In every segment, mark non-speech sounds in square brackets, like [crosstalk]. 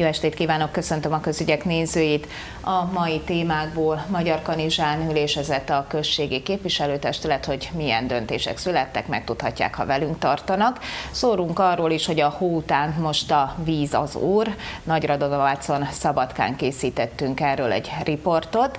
Jó estét kívánok, köszöntöm a közügyek nézőit. A mai témákból Magyar Kanizsán ülésezett a községi képviselőtestület, hogy milyen döntések születtek, megtudhatják, ha velünk tartanak. Szórunk arról is, hogy a hó után most a víz az úr. Nagyradonovácon Szabadkán készítettünk erről egy riportot.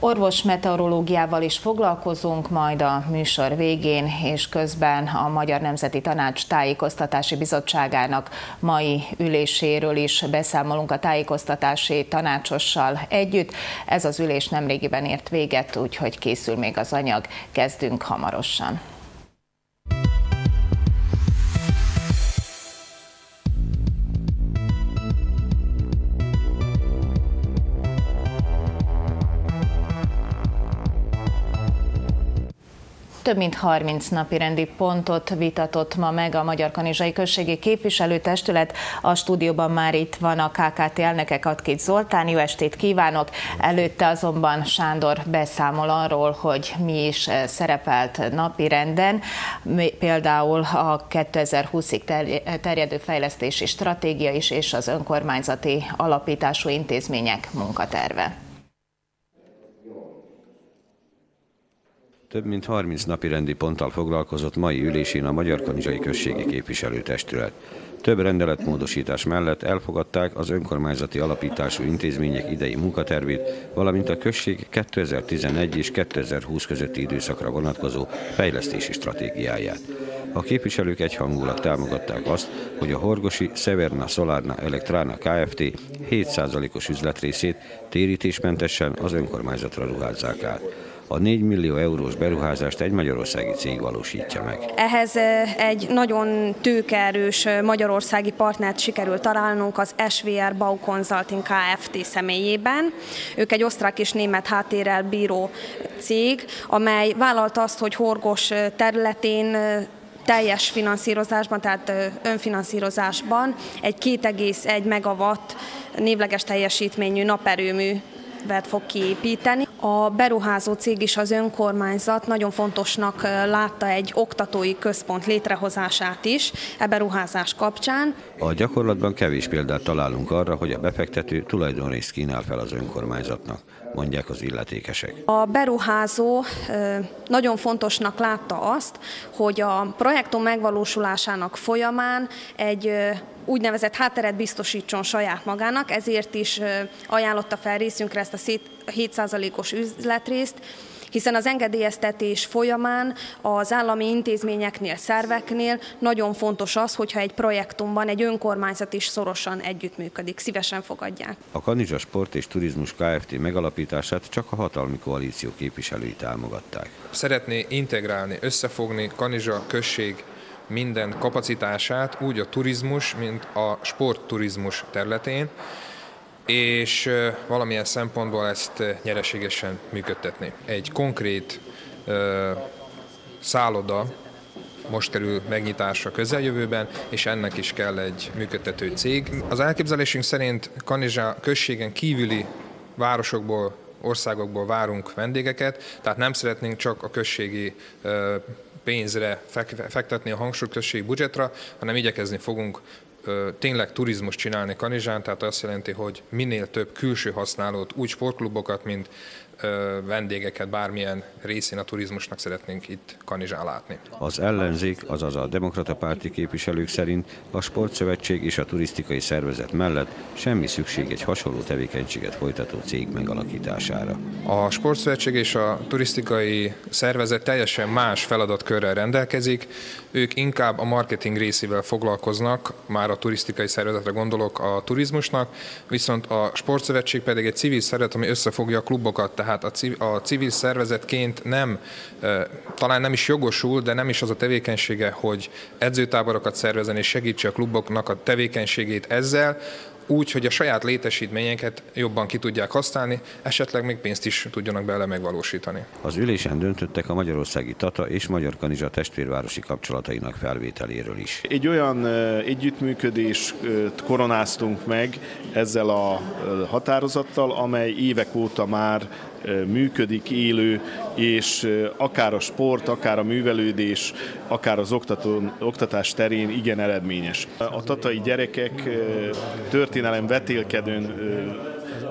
Orvos meteorológiával is foglalkozunk majd a műsor végén, és közben a Magyar Nemzeti Tanács Tájékoztatási Bizottságának mai üléséről is beszámolunk a tájékoztatási tanácsossal együtt. Ez az ülés nemrégiben ért véget, úgyhogy készül még az anyag, kezdünk hamarosan. Több mint 30 napi rendi pontot vitatott ma meg a Magyar Kanizsai Községi Képviselőtestület. A stúdióban már itt van a KKT elnöke Katkit Zoltán. Jó estét kívánok! Előtte azonban Sándor beszámol arról, hogy mi is eh, szerepelt napi renden, például a 2020-ig terjedő fejlesztési stratégia is és az önkormányzati alapítású intézmények munkaterve. Több mint 30 napi rendi ponttal foglalkozott mai ülésén a Magyar Kanizsai Községi Képviselőtestület. Több rendeletmódosítás mellett elfogadták az önkormányzati alapítású intézmények idei munkatervét, valamint a község 2011 és 2020 közötti időszakra vonatkozó fejlesztési stratégiáját. A képviselők egyhangulag támogatták azt, hogy a Horgosi Severna Solarna Elektrana Kft. 7%-os üzletrészét térítésmentesen az önkormányzatra ruházzák át a 4 millió eurós beruházást egy magyarországi cég valósítja meg. Ehhez egy nagyon tőkeerős magyarországi partnert sikerült találnunk az SVR Bau Consulting Kft. személyében. Ők egy osztrák és német háttérrel bíró cég, amely vállalta azt, hogy Horgos területén teljes finanszírozásban, tehát önfinanszírozásban egy 2,1 megawatt névleges teljesítményű naperőmű fog kiépíteni. A beruházó cég is az önkormányzat nagyon fontosnak látta egy oktatói központ létrehozását is e beruházás kapcsán. A gyakorlatban kevés példát találunk arra, hogy a befektető tulajdonrészt kínál fel az önkormányzatnak mondják az illetékesek. A beruházó nagyon fontosnak látta azt, hogy a projektum megvalósulásának folyamán egy úgynevezett hátteret biztosítson saját magának, ezért is ajánlotta fel részünkre ezt a 7%-os üzletrészt, hiszen az engedélyeztetés folyamán az állami intézményeknél, szerveknél nagyon fontos az, hogyha egy projektumban egy önkormányzat is szorosan együttműködik, szívesen fogadják. A Kanizsa Sport és Turizmus Kft. megalapítását csak a hatalmi koalíció képviselői támogatták. Szeretné integrálni, összefogni Kanizsa község minden kapacitását úgy a turizmus, mint a sportturizmus területén, és valamilyen szempontból ezt nyereségesen működtetni. Egy konkrét szálloda most kerül megnyitásra közeljövőben, és ennek is kell egy működtető cég. Az elképzelésünk szerint Kanizsa községen kívüli városokból országokból várunk vendégeket, tehát nem szeretnénk csak a községi pénzre fektetni a hangsúlyt községi budgetra, hanem igyekezni fogunk tényleg turizmus csinálni Kanizsán, tehát azt jelenti, hogy minél több külső használót, úgy sportklubokat, mint vendégeket bármilyen részén a turizmusnak szeretnénk itt Kanizsán látni. Az ellenzék, azaz a demokrata párti képviselők szerint a sportszövetség és a turisztikai szervezet mellett semmi szükség egy hasonló tevékenységet folytató cég megalakítására. A sportszövetség és a turisztikai szervezet teljesen más feladatkörrel rendelkezik, ők inkább a marketing részével foglalkoznak, már a turisztikai szervezetre gondolok a turizmusnak, viszont a sportszövetség pedig egy civil szervezet, ami összefogja a klubokat, tehát tehát a civil szervezetként nem, talán nem is jogosul, de nem is az a tevékenysége, hogy edzőtáborokat szervezen és segítse a kluboknak a tevékenységét ezzel, úgy, hogy a saját létesítményeket jobban ki tudják használni, esetleg még pénzt is tudjanak bele megvalósítani. Az ülésen döntöttek a Magyarországi Tata és Magyar Kanizsa testvérvárosi kapcsolatainak felvételéről is. Egy olyan együttműködést koronáztunk meg ezzel a határozattal, amely évek óta már működik, élő, és akár a sport, akár a művelődés, akár az oktató, oktatás terén igen eredményes. A tatai gyerekek történelem vetélkedőn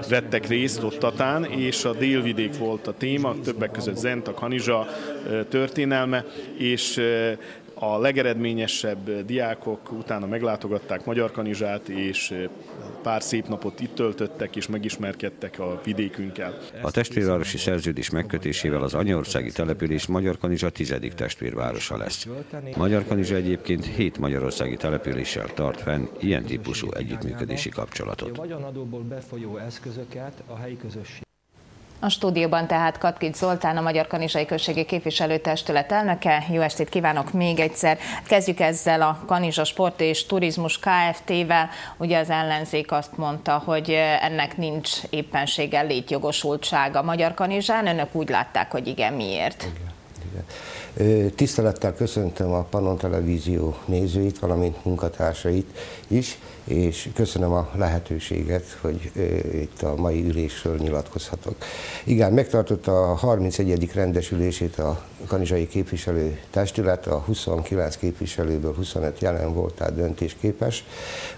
vettek részt ott Tatán, és a délvidék volt a téma, többek között Zenta, Kanizsa történelme, és a legeredményesebb diákok utána meglátogatták Magyar Kanizsát, és pár szép napot itt töltöttek, és megismerkedtek a vidékünkkel. A testvérvárosi szerződés megkötésével az anyaországi település Magyar Kanizsa tizedik testvérvárosa lesz. Magyar Kanizsa egyébként hét magyarországi településsel tart fenn ilyen típusú együttműködési kapcsolatot. vagyonadóból befolyó eszközöket a helyi közösség a stúdióban tehát Katkics Zoltán, a Magyar Kanizsai Községi Képviselőtestület elnöke. Jó estét kívánok még egyszer. Kezdjük ezzel a Kanizsa Sport és Turizmus Kft-vel. Ugye az ellenzék azt mondta, hogy ennek nincs éppenséggel létjogosultsága Magyar Kanizsán. Önök úgy látták, hogy igen, miért? Igen, igen. Tisztelettel köszöntöm a Pannon Televízió nézőit, valamint munkatársait is, és köszönöm a lehetőséget, hogy itt a mai ülésről nyilatkozhatok. Igen, megtartotta a 31. rendesülését a Kanizsai Képviselő Testület, a 29 képviselőből 25 jelen volt, tehát döntésképes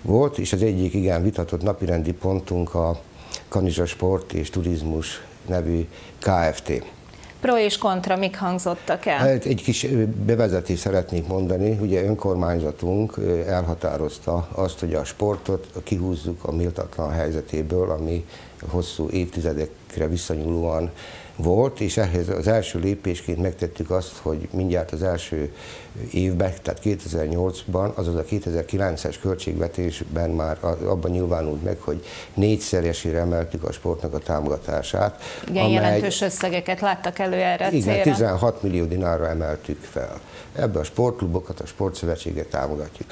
volt, és az egyik igen vitatott napirendi pontunk a Kanizsa Sport és Turizmus nevű KFT. Pro és kontra, mik hangzottak el? Hát egy kis bevezetést szeretnék mondani. Ugye önkormányzatunk elhatározta azt, hogy a sportot kihúzzuk a méltatlan helyzetéből, ami hosszú évtizedekre visszanyúlóan volt, és ehhez az első lépésként megtettük azt, hogy mindjárt az első évben, tehát 2008-ban, azaz a 2009-es költségvetésben már abban nyilvánult meg, hogy négyszeresére emeltük a sportnak a támogatását. Igen, amely, jelentős összegeket láttak elő erre Igen, célra. 16 millió dinárra emeltük fel. Ebbe a sportklubokat, a sportszövetséget támogatjuk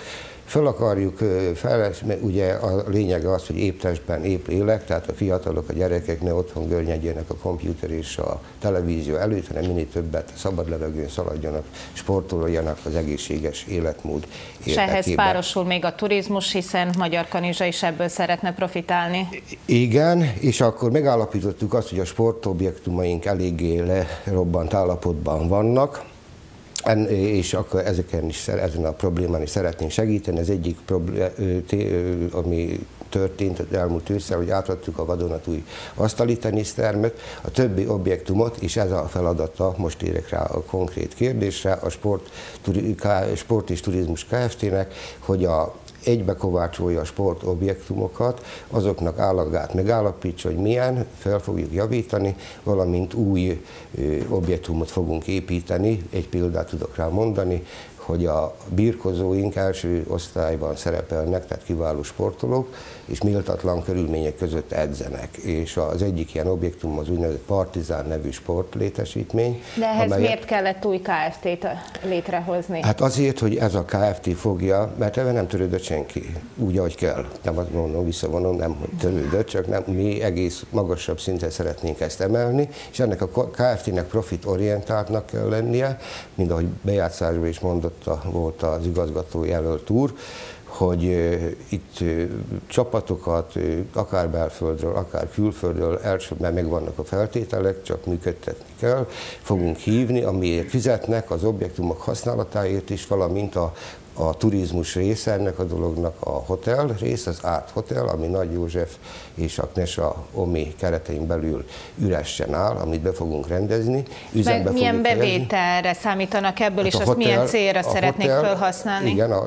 föl akarjuk fejleszteni, ugye a lényeg az, hogy épp testben épp lélek, tehát a fiatalok, a gyerekek ne otthon görnyedjenek a komputer és a televízió előtt, hanem minél többet szabad levegőn szaladjanak, sportoljanak az egészséges életmód És ehhez párosul még a turizmus, hiszen Magyar Kanizsa is ebből szeretne profitálni. Igen, és akkor megállapítottuk azt, hogy a sportobjektumaink eléggé lerobbant állapotban vannak, és akkor ezeken is, ezen a problémán is szeretnénk segíteni. Ez egyik problém, ami történt az elmúlt ősszel, hogy átadtuk a vadonatúj asztali tenisztermet, a többi objektumot, és ez a feladata, most érek rá a konkrét kérdésre, a Sport, Sport és Turizmus Kft-nek, hogy a egybekovácsolja a sportobjektumokat, azoknak állagát megállapítsa, hogy milyen, fel fogjuk javítani, valamint új objektumot fogunk építeni, egy példát tudok rá mondani, hogy a birkozóink első osztályban szerepelnek, tehát kiváló sportolók, és méltatlan körülmények között edzenek. És az egyik ilyen objektum az úgynevezett Partizán nevű sportlétesítmény. De ehhez amelyet, miért kellett új KFT-t létrehozni? Hát azért, hogy ez a KFT fogja, mert ebben nem törődött senki, úgy, ahogy kell. Nem azt mondom, visszavonom, nem hogy törődött, csak nem, mi egész magasabb szinten szeretnénk ezt emelni, és ennek a KFT-nek profit orientáltnak kell lennie, mint ahogy bejátszásban is mondotta, volt az igazgató jelölt úr, hogy itt csapatokat, akár belföldről, akár külföldről, elsőben megvannak a feltételek, csak működtetni kell, fogunk hívni, amiért fizetnek az objektumok használatáért is, valamint a a turizmus része ennek a dolognak a hotel rész, az Art Hotel, ami Nagy József és a Knesa Omi keretein belül üresen áll, amit be fogunk rendezni. Üzembe Meg milyen bevételre számítanak ebből, hát és azt hotel, milyen célra szeretnék hotel, felhasználni? Igen, a,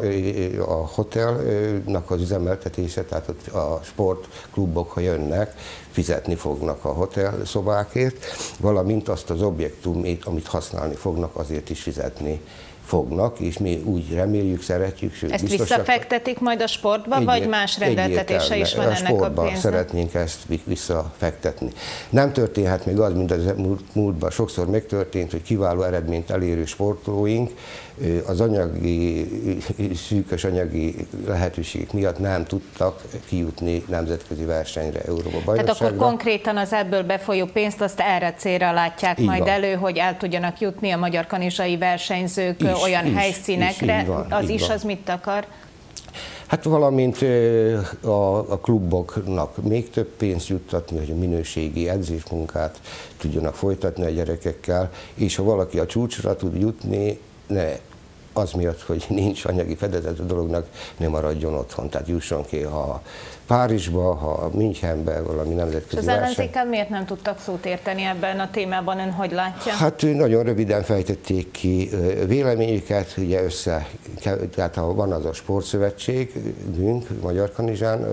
a hotelnak az üzemeltetése, tehát a sportklubok, ha jönnek, fizetni fognak a hotel szobákért, valamint azt az objektumét, amit használni fognak, azért is fizetni fognak, és mi úgy reméljük, szeretjük, sőt Ezt biztosak, visszafektetik majd a sportba, egy, vagy más rendeltetése is van a ennek a pénznek? szeretnénk ezt visszafektetni. Nem történhet még az, mint az múltban sokszor megtörtént, hogy kiváló eredményt elérő sportolóink az anyagi, szűkös anyagi lehetőségek miatt nem tudtak kijutni nemzetközi versenyre, Európa bajnokságra. Tehát akkor konkrétan az ebből befolyó pénzt azt erre célra látják Így majd van. elő, hogy el tudjanak jutni a magyar kanizsai versenyzők is, olyan is, helyszínekre. Is, van, az is van. az mit akar? Hát valamint a, a kluboknak még több pénzt juttatni, hogy a minőségi edzésmunkát tudjanak folytatni a gyerekekkel, és ha valaki a csúcsra tud jutni, ne az miatt, hogy nincs anyagi fedezet a dolognak, ne maradjon otthon. Tehát jusson ki, ha Párizsba, ha Münchenbe, valami nemzetközi És az ellenzékkel miért nem tudtak szót érteni ebben a témában, ön hogy látja? Hát nagyon röviden fejtették ki véleményüket, ugye össze, tehát ha van az a sportszövetségünk, Magyar Kanizsán,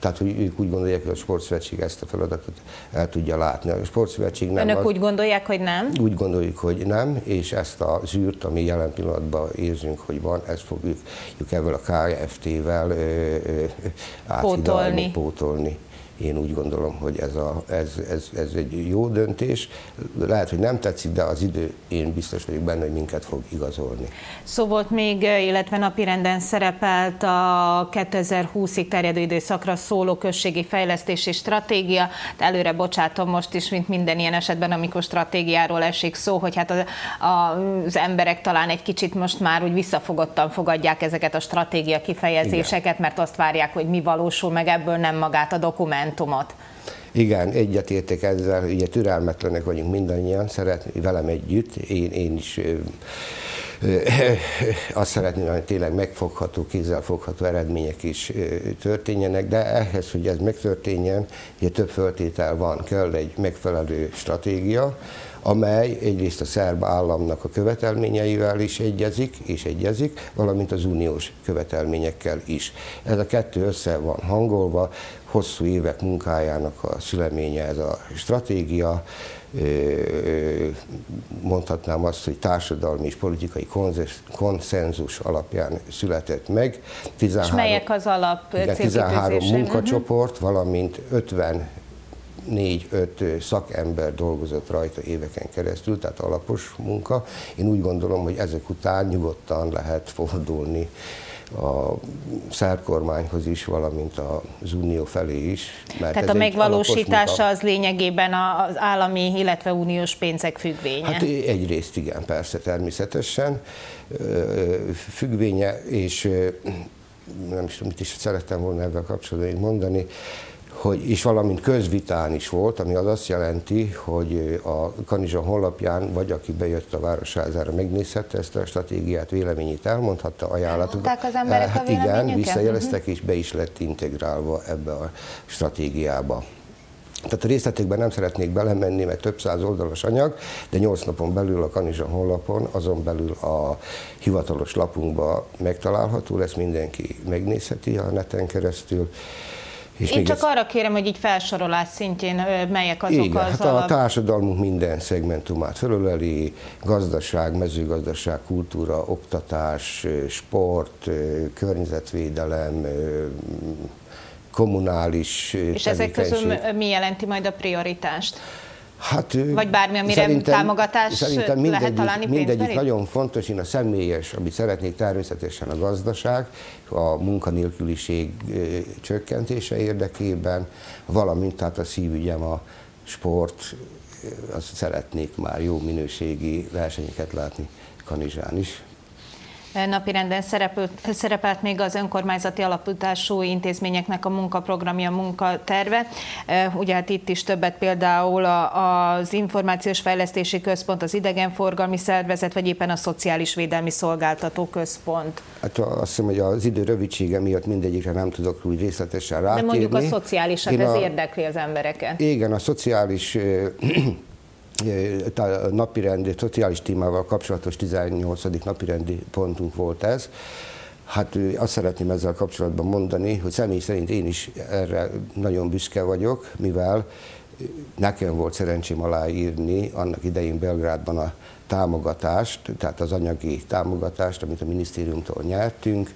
tehát hogy ők úgy gondolják, hogy a sportszövetség ezt a feladatot el tudja látni. A sportszövetség nem Önök az, úgy gondolják, hogy nem? Úgy gondoljuk, hogy nem, és ezt a zűrt, ami jelen pillanatban érzünk, hogy van, ezt fogjuk ebből a KFT-vel pótolni. pótolni. Én úgy gondolom, hogy ez, a, ez, ez, ez egy jó döntés. Lehet, hogy nem tetszik, de az idő, én biztos vagyok benne, hogy minket fog igazolni. Szó volt még, illetve napirenden szerepelt a 2020-ig terjedő időszakra szóló községi fejlesztési stratégia. Előre bocsátom most is, mint minden ilyen esetben, amikor stratégiáról esik szó, hogy hát az, az emberek talán egy kicsit most már úgy visszafogottan fogadják ezeket a stratégia kifejezéseket, Igen. mert azt várják, hogy mi valósul meg ebből, nem magát a dokumentum dokumentumot. Igen, egyetértek ezzel, ugye türelmetlenek vagyunk mindannyian, szeretni velem együtt, én, én is azt szeretném, hogy tényleg megfogható, kézzelfogható eredmények is történjenek, de ehhez, hogy ez megtörténjen, ugye több föltétel van, kell egy megfelelő stratégia, amely egyrészt a szerb államnak a követelményeivel is egyezik, és egyezik, valamint az uniós követelményekkel is. Ez a kettő össze van hangolva, hosszú évek munkájának a szüleménye ez a stratégia, mondhatnám azt, hogy társadalmi és politikai konszenzus alapján született meg. 13, és melyek az alap igen, 13 munkacsoport, valamint 50 négy-öt szakember dolgozott rajta éveken keresztül, tehát alapos munka. Én úgy gondolom, hogy ezek után nyugodtan lehet fordulni a szerb kormányhoz is, valamint az unió felé is. Mert Tehát a megvalósítása az lényegében az állami, illetve uniós pénzek függvénye? Hát egyrészt igen, persze, természetesen függvénye, és nem is tudom, mit is szerettem volna ebben kapcsolatban mondani, hogy, és valamint közvitán is volt, ami az azt jelenti, hogy a Kanizsa honlapján, vagy aki bejött a Városházára, megnézhette ezt a stratégiát, véleményét elmondhatta, ajánlatokat. az emberek a Igen, visszajeleztek, uh-huh. és be is lett integrálva ebbe a stratégiába. Tehát a részletekben nem szeretnék belemenni, mert több száz oldalas anyag, de nyolc napon belül a Kanizsa honlapon, azon belül a hivatalos lapunkba megtalálható lesz, mindenki megnézheti a neten keresztül. És Én csak ez... arra kérem, hogy így felsorolás szintjén melyek azok Igen, az hát a, a társadalmunk minden szegmentumát fölöleli, gazdaság, mezőgazdaság, kultúra, oktatás, sport, környezetvédelem, kommunális És ezek közül mi jelenti majd a prioritást? Hát, Vagy bármi, amire szerintem, támogatás szerintem mindegyik, lehet találni mindegyik nagyon fontos, én a személyes, amit szeretnék természetesen a gazdaság, a munkanélküliség csökkentése érdekében, valamint tehát a szívügyem a sport, azt szeretnék már jó minőségi versenyeket látni Kanizsán is napirenden szerepelt, szerepelt még az önkormányzati alapítású intézményeknek a munkaprogramja, munkaterve. Ugye hát itt is többet például az Információs Fejlesztési Központ, az Idegenforgalmi Szervezet, vagy éppen a Szociális Védelmi Szolgáltató Központ. Hát azt hiszem, hogy az idő rövidsége miatt mindegyikre nem tudok úgy részletesen rátérni. De mondjuk a szociálisat, ez a, érdekli az embereket. Igen, a szociális napirendi, szociális témával kapcsolatos 18. napirendi pontunk volt ez. Hát azt szeretném ezzel kapcsolatban mondani, hogy személy szerint én is erre nagyon büszke vagyok, mivel nekem volt szerencsém aláírni annak idején Belgrádban a támogatást, tehát az anyagi támogatást, amit a minisztériumtól nyertünk,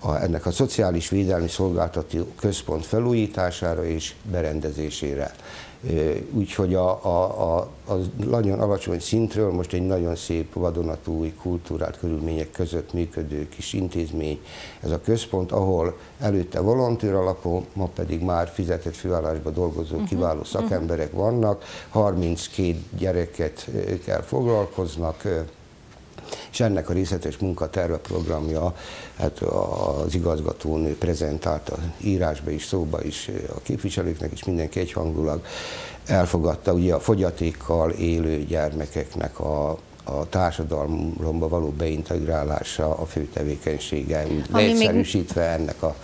a, ennek a Szociális Védelmi Szolgáltató Központ felújítására és berendezésére. Úgyhogy a, a, a, a nagyon alacsony szintről most egy nagyon szép vadonatúj kultúrát körülmények között működő kis intézmény. Ez a központ, ahol előtte volontőr alapon, ma pedig már fizetett főállásban dolgozó uh-huh. kiváló szakemberek vannak, 32 gyereket kell foglalkoznak, és ennek a részletes munkaterve programja, hát az igazgatónő prezentálta írásba is, szóba is, a képviselőknek is mindenki egyhangulag elfogadta ugye a fogyatékkal élő gyermekeknek a a társadalomba való beintegrálása a fő tevékenysége, úgy leegyszerűsítve ennek a,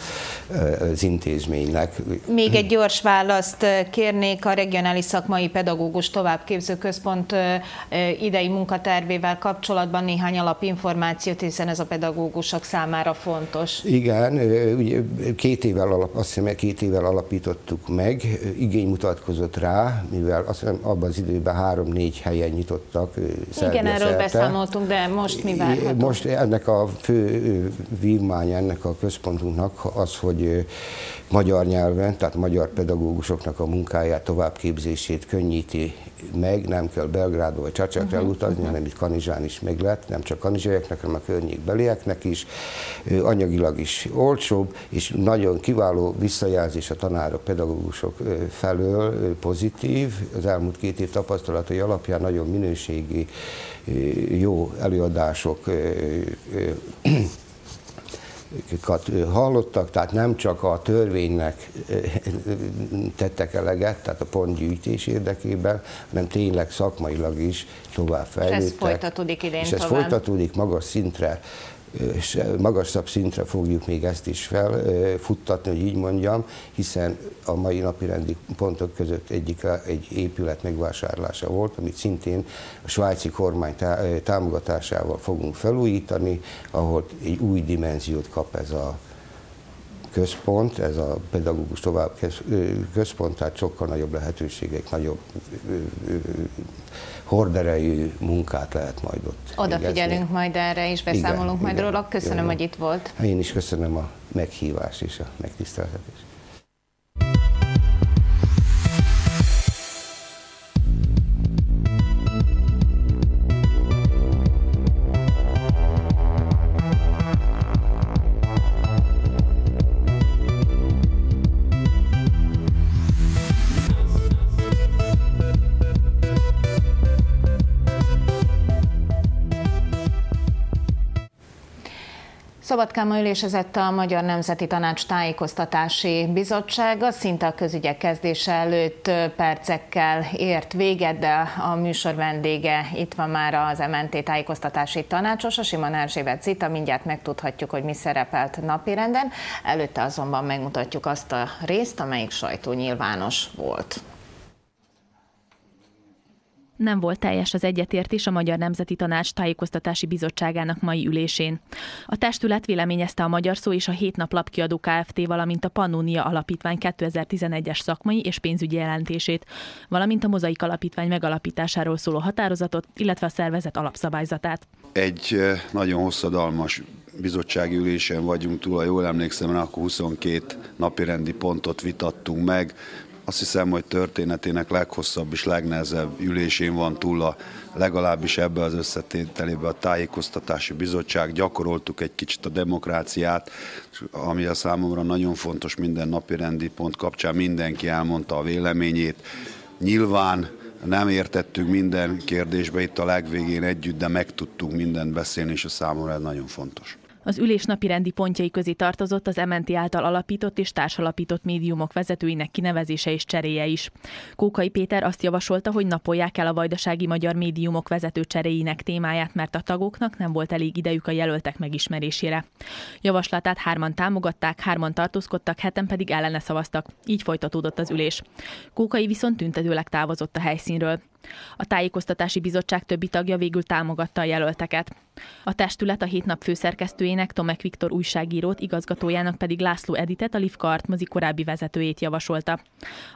az intézménynek. Még egy gyors választ kérnék a regionális szakmai pedagógus továbbképző központ idei munkatervével kapcsolatban néhány alapinformációt, hiszen ez a pedagógusok számára fontos. Igen, ugye két évvel, alap, azt hiszem, két évvel alapítottuk meg, igény mutatkozott rá, mivel azt hiszem, abban az időben három-négy helyen nyitottak Igen, erről szerte. beszámoltunk, de most mi várható? Most ennek a fő vívmány ennek a központunknak az, hogy magyar nyelven, tehát magyar pedagógusoknak a munkáját, továbbképzését könnyíti meg, nem kell Belgrádba vagy Csacsákra uh-huh. utazni, hanem itt Kanizsán is meg lett, nem csak kanizsaiaknak, hanem a környékbelieknek is, anyagilag is olcsóbb, és nagyon kiváló visszajelzés a tanárok, pedagógusok felől pozitív, az elmúlt két év tapasztalatai alapján nagyon minőségi, jó előadások hallottak, tehát nem csak a törvénynek tettek eleget, tehát a pontgyűjtés érdekében, hanem tényleg szakmailag is tovább fejlődtek. És ez folytatódik idén És ez tovább. folytatódik magas szintre és magasabb szintre fogjuk még ezt is felfuttatni, hogy így mondjam, hiszen a mai napi rendi pontok között egyik egy épület megvásárlása volt, amit szintén a svájci kormány támogatásával fogunk felújítani, ahol egy új dimenziót kap ez a központ, ez a pedagógus tovább központ, tehát sokkal nagyobb lehetőségek, nagyobb horderejű munkát lehet majd ott Odafigyelünk majd erre, és beszámolunk igen, majd igen, róla. Köszönöm, igen. hogy itt volt. Én is köszönöm a meghívást és a megtiszteltetést. Szabadkán ma ülésezett a Magyar Nemzeti Tanács Tájékoztatási Bizottsága, szinte a közügyek kezdése előtt percekkel ért véget, de a műsor vendége itt van már az MNT Tájékoztatási Tanácsos, a Simon Erzsébet Zita, mindjárt megtudhatjuk, hogy mi szerepelt napirenden, előtte azonban megmutatjuk azt a részt, amelyik sajtó nyilvános volt. Nem volt teljes az egyetértés a Magyar Nemzeti Tanács Tájékoztatási Bizottságának mai ülésén. A testület véleményezte a Magyar Szó és a Hét Nap Lapkiadó Kft., valamint a Pannonia Alapítvány 2011-es szakmai és pénzügyi jelentését, valamint a Mozaik Alapítvány megalapításáról szóló határozatot, illetve a szervezet alapszabályzatát. Egy nagyon hosszadalmas bizottsági ülésen vagyunk túl, ha jól emlékszem, akkor 22 napirendi pontot vitattunk meg, azt hiszem, hogy történetének leghosszabb és legnehezebb ülésén van túl a legalábbis ebbe az összetételébe a tájékoztatási bizottság. Gyakoroltuk egy kicsit a demokráciát, ami a számomra nagyon fontos minden napi rendi pont kapcsán. Mindenki elmondta a véleményét. Nyilván nem értettük minden kérdésbe itt a legvégén együtt, de meg tudtunk mindent beszélni, és a számomra ez nagyon fontos. Az ülés napirendi pontjai közé tartozott az MNT által alapított és társalapított médiumok vezetőinek kinevezése és cseréje is. Kókai Péter azt javasolta, hogy napolják el a vajdasági magyar médiumok vezető cseréinek témáját, mert a tagoknak nem volt elég idejük a jelöltek megismerésére. Javaslatát hárman támogatták, hárman tartózkodtak, heten pedig ellene szavaztak. Így folytatódott az ülés. Kókai viszont tüntetőleg távozott a helyszínről. A tájékoztatási bizottság többi tagja végül támogatta a jelölteket. A testület a hét nap főszerkesztőjének Tomek Viktor újságírót, igazgatójának pedig László Editet, a Livka Art mozi korábbi vezetőjét javasolta.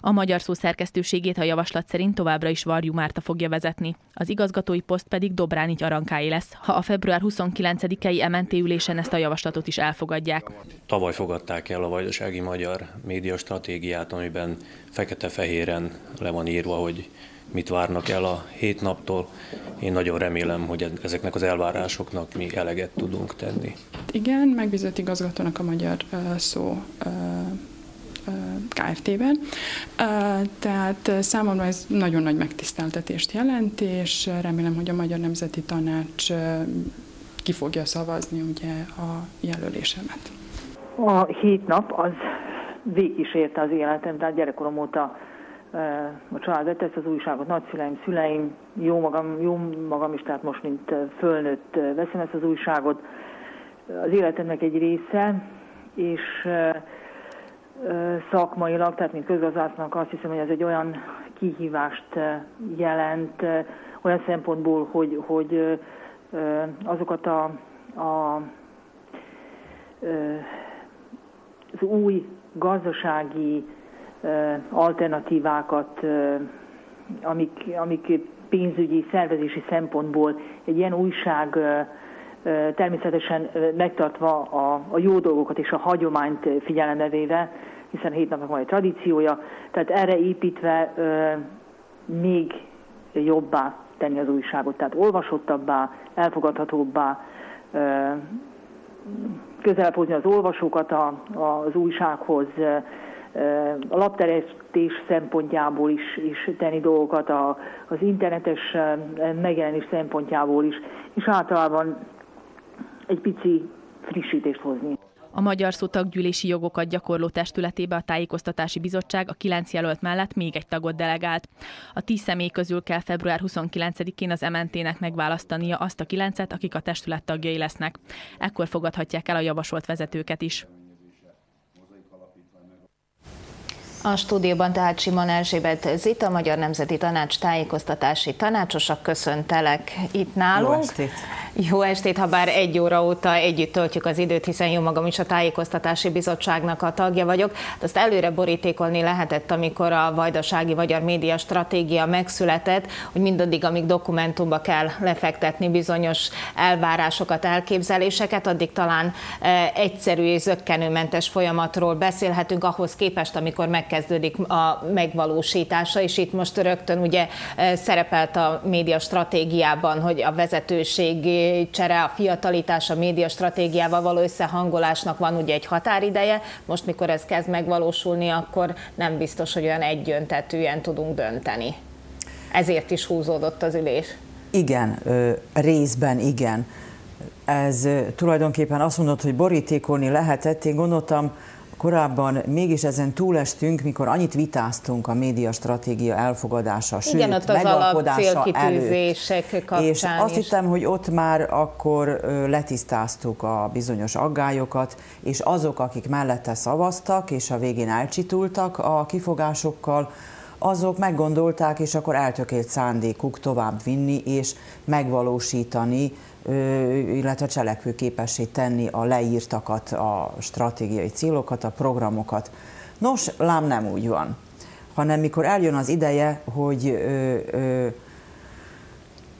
A magyar szó szerkesztőségét a javaslat szerint továbbra is Varjú Márta fogja vezetni. Az igazgatói poszt pedig Dobránics Arankáé lesz, ha a február 29-i MNT ülésen ezt a javaslatot is elfogadják. Tavaly fogadták el a vajdasági magyar média stratégiát, amiben fekete-fehéren le van írva, hogy mit várnak el a hét naptól. Én nagyon remélem, hogy ezeknek az elvárásoknak mi eleget tudunk tenni. Igen, megbízott igazgatónak a magyar szó KFT-ben. Tehát számomra ez nagyon nagy megtiszteltetést jelent, és remélem, hogy a Magyar Nemzeti Tanács ki fogja szavazni ugye a jelölésemet. A hét nap az végigkísérte az életem, tehát gyerekkorom óta a család vette ezt az újságot, nagyszüleim, szüleim, jó magam, jó magam is, tehát most, mint fölnőtt veszem ezt az újságot, az életemnek egy része, és szakmailag, tehát mint közgazdásznak azt hiszem, hogy ez egy olyan kihívást jelent, olyan szempontból, hogy, hogy azokat a, a, az új gazdasági alternatívákat, amik, amik pénzügyi, szervezési szempontból egy ilyen újság természetesen megtartva a, a jó dolgokat és a hagyományt figyelembe véve, hiszen hét napnak van egy tradíciója, tehát erre építve még jobbá tenni az újságot, tehát olvasottabbá, elfogadhatóbbá, közelebb hozni az olvasókat a, az újsághoz, a lapterjesztés szempontjából is, is tenni dolgokat, a, az internetes megjelenés szempontjából is, és általában egy pici frissítést hozni. A Magyar Szó taggyűlési jogokat gyakorló testületébe a Tájékoztatási Bizottság a kilenc jelölt mellett még egy tagot delegált. A tíz személy közül kell február 29-én az MNT-nek megválasztania azt a kilencet, akik a testület tagjai lesznek. Ekkor fogadhatják el a javasolt vezetőket is. A stúdióban tehát Simon Erzsébet Zita, Magyar Nemzeti Tanács tájékoztatási tanácsosak köszöntelek itt nálunk. Jó estét! Jó estét, ha bár egy óra óta együtt töltjük az időt, hiszen jó magam is a tájékoztatási bizottságnak a tagja vagyok. Azt előre borítékolni lehetett, amikor a Vajdasági Magyar Média Stratégia megszületett, hogy mindaddig, amíg dokumentumba kell lefektetni bizonyos elvárásokat, elképzeléseket, addig talán e, egyszerű és zöggenőmentes folyamatról beszélhetünk ahhoz képest, amikor megkezdődik a megvalósítása, és itt most rögtön ugye e, szerepelt a média stratégiában, hogy a vezetőség csere, a fiatalítás, a média stratégiával való összehangolásnak van ugye egy határideje, most mikor ez kezd megvalósulni, akkor nem biztos, hogy olyan egyöntetűen tudunk dönteni. Ezért is húzódott az ülés. Igen, részben igen. Ez tulajdonképpen azt mondod, hogy borítékolni lehetett. Én gondoltam, korábban mégis ezen túlestünk, mikor annyit vitáztunk a média stratégia elfogadása, Igen, sőt, ott megalkodása előtt. Kapcsán és azt is. hittem, hogy ott már akkor letisztáztuk a bizonyos aggályokat, és azok, akik mellette szavaztak, és a végén elcsitultak a kifogásokkal, azok meggondolták, és akkor eltökélt szándékuk tovább vinni és megvalósítani illetve cselekvőképessé tenni a leírtakat, a stratégiai célokat, a programokat. Nos, lám nem úgy van, hanem mikor eljön az ideje, hogy ö, ö,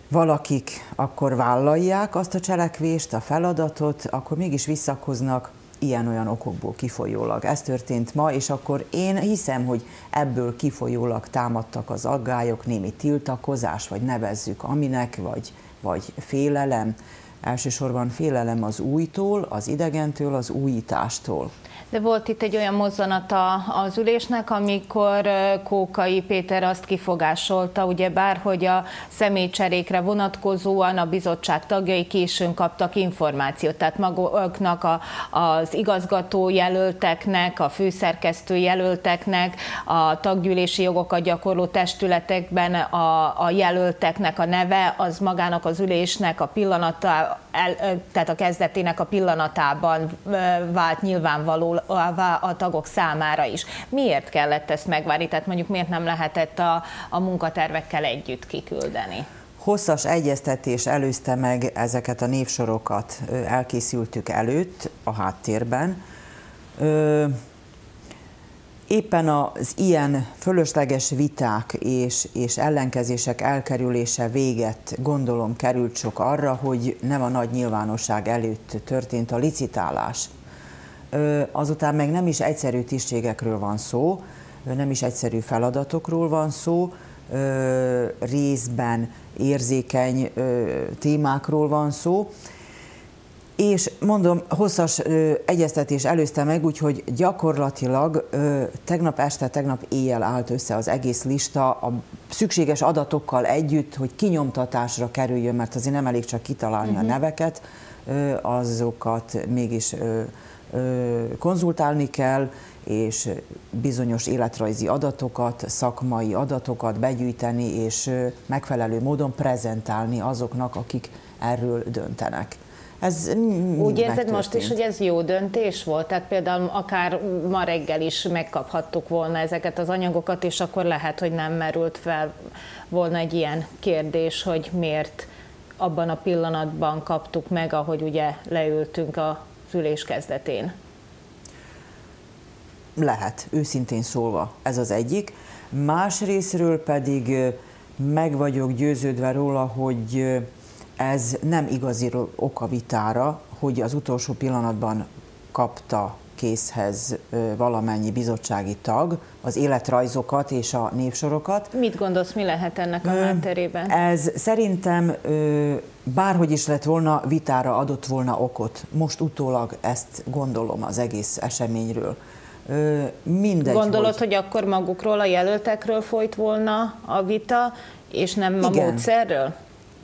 valakik akkor vállalják azt a cselekvést, a feladatot, akkor mégis visszakoznak ilyen-olyan okokból kifolyólag. Ez történt ma, és akkor én hiszem, hogy ebből kifolyólag támadtak az aggályok, némi tiltakozás, vagy nevezzük aminek, vagy vagy félelem, elsősorban félelem az újtól, az idegentől, az újítástól. De volt itt egy olyan mozzanata az ülésnek, amikor Kókai Péter azt kifogásolta, ugye bár, hogy a személycserékre vonatkozóan a bizottság tagjai későn kaptak információt, tehát maguknak a, az igazgató jelölteknek, a főszerkesztő jelölteknek, a taggyűlési jogokat gyakorló testületekben a, a jelölteknek a neve, az magának az ülésnek a pillanata, el, tehát a kezdetének a pillanatában vált nyilvánvaló a tagok számára is. Miért kellett ezt megvárni? Tehát mondjuk miért nem lehetett a, a munkatervekkel együtt kiküldeni? Hosszas egyeztetés előzte meg ezeket a névsorokat, elkészültük előtt a háttérben. Éppen az ilyen fölösleges viták és, és ellenkezések elkerülése véget gondolom került sok arra, hogy nem a nagy nyilvánosság előtt történt a licitálás azután meg nem is egyszerű tisztségekről van szó, nem is egyszerű feladatokról van szó, részben érzékeny témákról van szó, és mondom, hosszas ö, egyeztetés előzte meg, úgyhogy gyakorlatilag ö, tegnap este, tegnap éjjel állt össze az egész lista a szükséges adatokkal együtt, hogy kinyomtatásra kerüljön, mert azért nem elég csak kitalálni uh-huh. a mhm. neveket, ö, azokat mégis ö, konzultálni kell, és bizonyos életrajzi adatokat, szakmai adatokat begyűjteni, és megfelelő módon prezentálni azoknak, akik erről döntenek. Ez Úgy érzed most is, hogy ez jó döntés volt? Tehát például akár ma reggel is megkaphattuk volna ezeket az anyagokat, és akkor lehet, hogy nem merült fel volna egy ilyen kérdés, hogy miért abban a pillanatban kaptuk meg, ahogy ugye leültünk a ülés kezdetén. Lehet, őszintén szólva, ez az egyik. Másrésztről pedig meg vagyok győződve róla, hogy ez nem igazi oka vitára, hogy az utolsó pillanatban kapta készhez valamennyi bizottsági tag az életrajzokat és a névsorokat. Mit gondolsz, mi lehet ennek a hátterében? Ez szerintem bárhogy is lett volna, vitára adott volna okot. Most utólag ezt gondolom az egész eseményről. Mindegy, Gondolod, hogy... hogy akkor magukról, a jelöltekről folyt volna a vita, és nem Igen. a módszerről?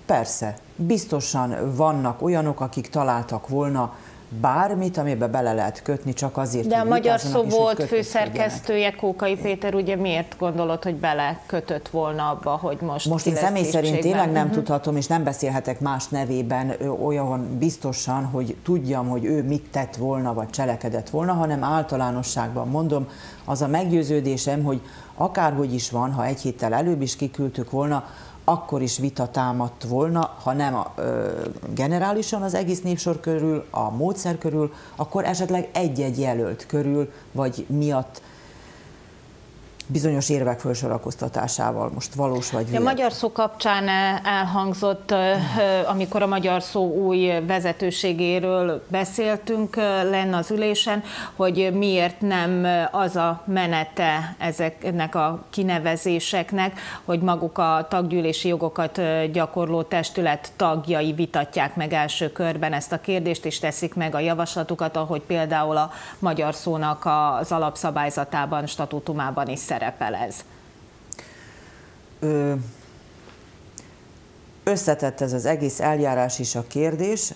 Persze, biztosan vannak olyanok, akik találtak volna bármit, amiben bele lehet kötni, csak azért, De a Magyar Szó volt főszerkesztője, Kókai Péter, ugye miért gondolod, hogy bele kötött volna abba, hogy most Most én személy szerint tényleg nem uh-huh. tudhatom, és nem beszélhetek más nevében olyan biztosan, hogy tudjam, hogy ő mit tett volna, vagy cselekedett volna, hanem általánosságban mondom, az a meggyőződésem, hogy akárhogy is van, ha egy héttel előbb is kiküldtük volna, akkor is vita támadt volna, ha nem a, ö, generálisan az egész névsor körül, a módszer körül, akkor esetleg egy-egy jelölt körül, vagy miatt bizonyos érvek felsorakoztatásával, most valós vagy vélet. A magyar szó kapcsán elhangzott, amikor a magyar szó új vezetőségéről beszéltünk lenne az ülésen, hogy miért nem az a menete ezeknek a kinevezéseknek, hogy maguk a taggyűlési jogokat gyakorló testület tagjai vitatják meg első körben ezt a kérdést, és teszik meg a javaslatukat, ahogy például a magyar szónak az alapszabályzatában, statutumában is szerepel ez? Ö, összetett ez az egész eljárás is a kérdés.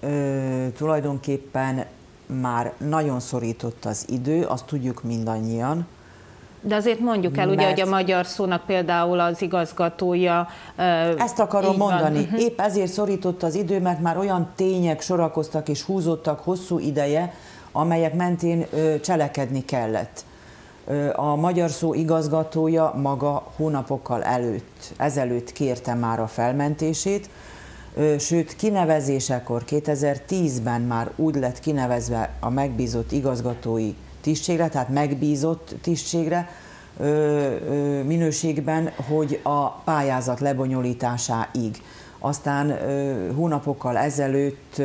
Ö, tulajdonképpen már nagyon szorított az idő, azt tudjuk mindannyian. De azért mondjuk el, ugye, hogy a magyar szónak például az igazgatója... Ezt akarom mondani. Uh-huh. Épp ezért szorított az idő, mert már olyan tények sorakoztak és húzottak hosszú ideje, amelyek mentén ö, cselekedni kellett. A magyar szó igazgatója maga hónapokkal előtt, ezelőtt kérte már a felmentését, sőt kinevezésekor 2010-ben már úgy lett kinevezve a megbízott igazgatói tisztségre, tehát megbízott tisztségre, minőségben, hogy a pályázat lebonyolításáig. Aztán hónapokkal ezelőtt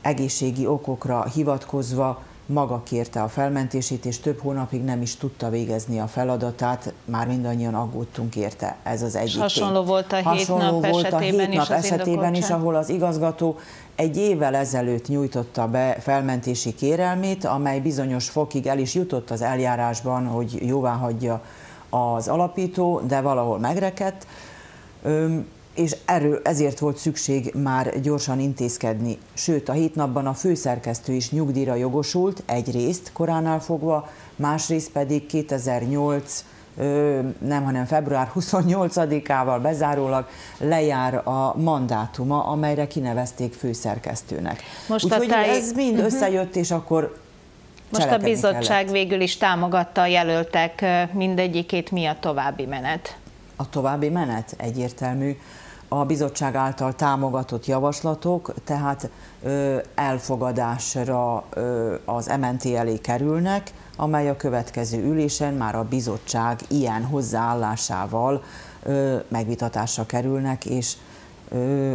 egészségi okokra hivatkozva maga kérte a felmentését, és több hónapig nem is tudta végezni a feladatát, már mindannyian aggódtunk érte. Ez az egyik Hasonló volt a hét Hasonló nap volt a hét nap is esetében is, ahol az igazgató egy évvel ezelőtt nyújtotta be felmentési kérelmét, amely bizonyos fokig el is jutott az eljárásban, hogy jóvá hagyja az alapító, de valahol megrekedt és erről ezért volt szükség már gyorsan intézkedni. Sőt, a hét napban a főszerkesztő is nyugdíjra jogosult, egyrészt koránál fogva, másrészt pedig 2008 nem, hanem február 28-ával bezárólag lejár a mandátuma, amelyre kinevezték főszerkesztőnek. Most Úgyhogy táj... ez mind uh-huh. összejött, és akkor most a bizottság kellett. végül is támogatta a jelöltek mindegyikét, mi a további menet? A további menet egyértelmű a bizottság által támogatott javaslatok, tehát elfogadásra az MNT elé kerülnek, amely a következő ülésen már a bizottság ilyen hozzáállásával megvitatásra kerülnek, és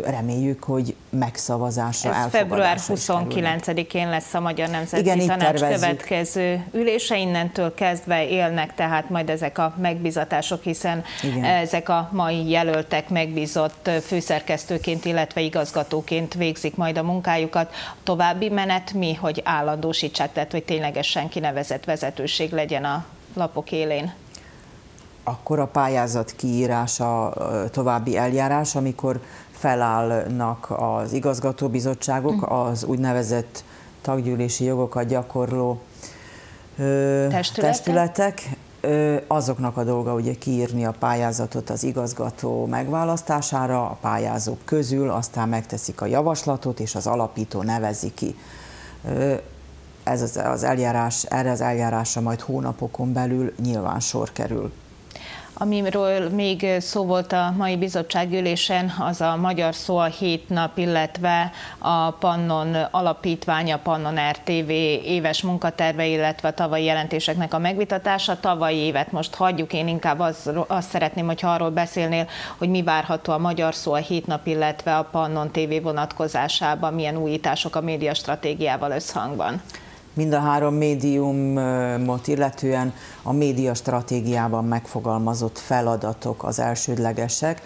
reméljük, hogy megszavazásra, Ez február 29-én lesz a Magyar Nemzeti Igen, Tanács következő ülése, innentől kezdve élnek tehát majd ezek a megbizatások, hiszen Igen. ezek a mai jelöltek megbízott főszerkesztőként, illetve igazgatóként végzik majd a munkájukat. A további menet mi, hogy állandósítsák, tehát hogy ténylegesen kinevezett vezetőség legyen a lapok élén? Akkor a pályázat kiírása további eljárás, amikor felállnak az igazgatóbizottságok, az úgynevezett taggyűlési jogokat gyakorló testületek. testületek azoknak a dolga ugye kiírni a pályázatot az igazgató megválasztására, a pályázók közül, aztán megteszik a javaslatot, és az alapító nevezi ki. Ez az, az eljárás, erre az eljárásra majd hónapokon belül nyilván sor kerül. Amiről még szó volt a mai bizottságülésen, az a Magyar Szó a hét nap, illetve a Pannon Alapítvány, a Pannon RTV éves munkaterve, illetve a tavalyi jelentéseknek a megvitatása. Tavalyi évet most hagyjuk, én inkább az, azt szeretném, hogyha arról beszélnél, hogy mi várható a Magyar Szó a hét nap, illetve a Pannon TV vonatkozásában, milyen újítások a média stratégiával összhangban mind a három médiumot illetően a média stratégiában megfogalmazott feladatok az elsődlegesek.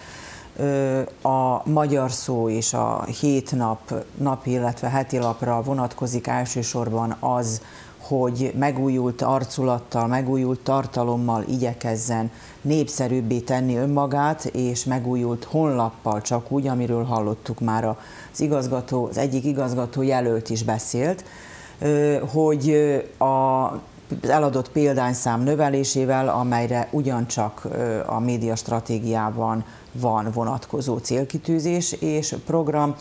A magyar szó és a hét nap, napi, illetve heti lapra vonatkozik elsősorban az, hogy megújult arculattal, megújult tartalommal igyekezzen népszerűbbé tenni önmagát, és megújult honlappal csak úgy, amiről hallottuk már az igazgató, az egyik igazgató jelölt is beszélt, hogy a eladott példányszám növelésével, amelyre ugyancsak a média stratégiában van vonatkozó célkitűzés és program,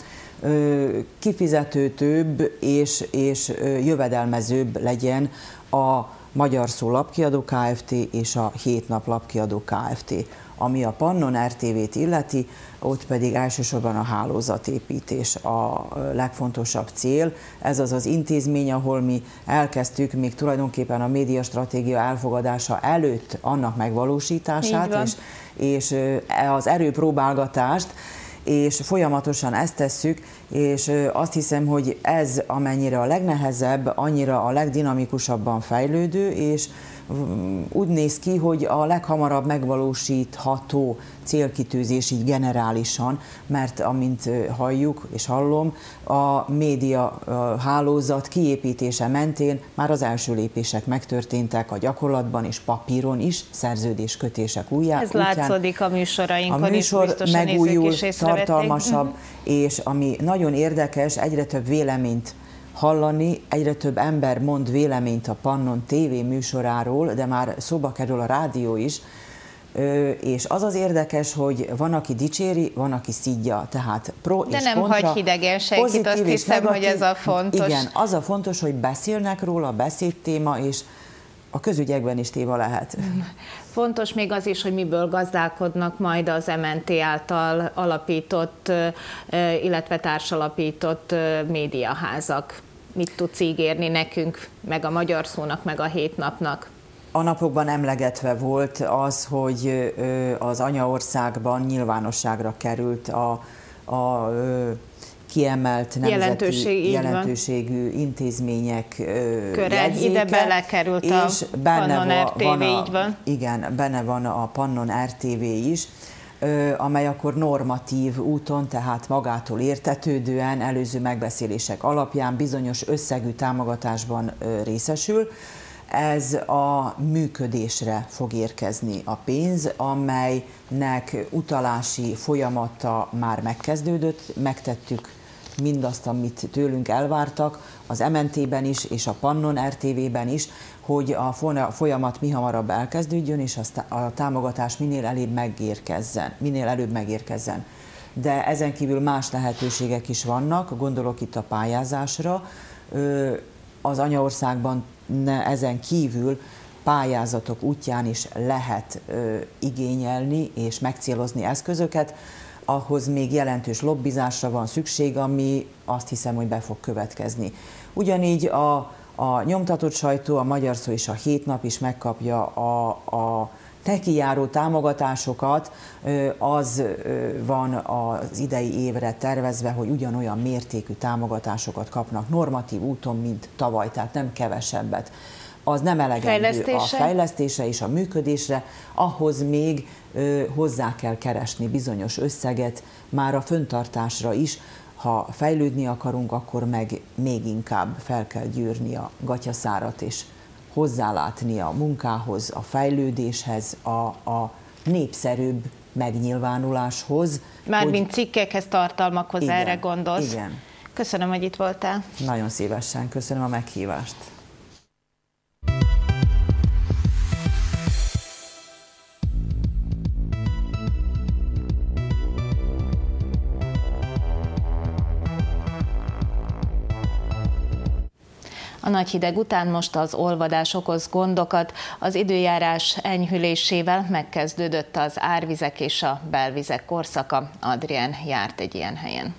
kifizetőtőbb és, és jövedelmezőbb legyen a Magyar Szó Lapkiadó Kft. és a Hétnap Lapkiadó Kft. Ami a Pannon RTV-t illeti, ott pedig elsősorban a hálózatépítés a legfontosabb cél. Ez az az intézmény, ahol mi elkezdtük még tulajdonképpen a médiastratégia elfogadása előtt annak megvalósítását, és, és az erőpróbálgatást, és folyamatosan ezt tesszük, és azt hiszem, hogy ez amennyire a legnehezebb, annyira a legdinamikusabban fejlődő, és úgy néz ki, hogy a leghamarabb megvalósítható célkitűzés így generálisan, mert amint halljuk és hallom, a média hálózat kiépítése mentén már az első lépések megtörténtek a gyakorlatban és papíron is, szerződéskötések újjá. Ez látszódik a műsorainkon a műsor is, megújul, tartalmasabb, és ami nagyon érdekes, egyre több véleményt hallani, egyre több ember mond véleményt a Pannon TV műsoráról, de már szóba kerül a rádió is, és az az érdekes, hogy van, aki dicséri, van, aki szidja, tehát pro De és nem kontra, hagy hidegen senkit, azt hiszem, negatív, hogy ez a fontos. Igen, az a fontos, hogy beszélnek róla, beszédtéma, és a közügyekben is téma lehet. Fontos még az is, hogy miből gazdálkodnak majd az MNT által alapított, illetve társalapított médiaházak mit tudsz ígérni nekünk, meg a magyar szónak, meg a hétnapnak? A napokban emlegetve volt az, hogy az anyaországban nyilvánosságra került a, a kiemelt nemzeti Jelentőség, jelentőségű van. intézmények Köre, jegyzéke, ide belekerült és a benne Pannon RTV, van a, így van. Igen, benne van a Pannon RTV is, amely akkor normatív úton, tehát magától értetődően, előző megbeszélések alapján bizonyos összegű támogatásban részesül. Ez a működésre fog érkezni a pénz, amelynek utalási folyamata már megkezdődött, megtettük mindazt, amit tőlünk elvártak, az MNT-ben is és a Pannon RTV-ben is, hogy a folyamat mi hamarabb elkezdődjön, és a támogatás minél előbb megérkezzen. Minél előbb megérkezzen. De ezen kívül más lehetőségek is vannak, gondolok itt a pályázásra. Az anyaországban ezen kívül pályázatok útján is lehet igényelni és megcélozni eszközöket, ahhoz még jelentős lobbizásra van szükség, ami azt hiszem, hogy be fog következni. Ugyanígy a, a nyomtatott sajtó, a magyar szó és a hét nap is megkapja a, a neki járó támogatásokat, az van az idei évre tervezve, hogy ugyanolyan mértékű támogatásokat kapnak normatív úton, mint tavaly, tehát nem kevesebbet. Az nem elegendő fejlesztése? a fejlesztése és a működésre, ahhoz még hozzá kell keresni bizonyos összeget már a föntartásra is, ha fejlődni akarunk, akkor meg még inkább fel kell gyűrni a gatyaszárat, és hozzálátni a munkához, a fejlődéshez, a, a népszerűbb megnyilvánuláshoz. Mármint hogy... cikkekhez, tartalmakhoz, igen, erre gondolsz? Igen. Köszönöm, hogy itt voltál. Nagyon szívesen, köszönöm a meghívást. A nagy hideg után most az olvadás okoz gondokat. Az időjárás enyhülésével megkezdődött az árvizek és a belvizek korszaka. Adrien járt egy ilyen helyen.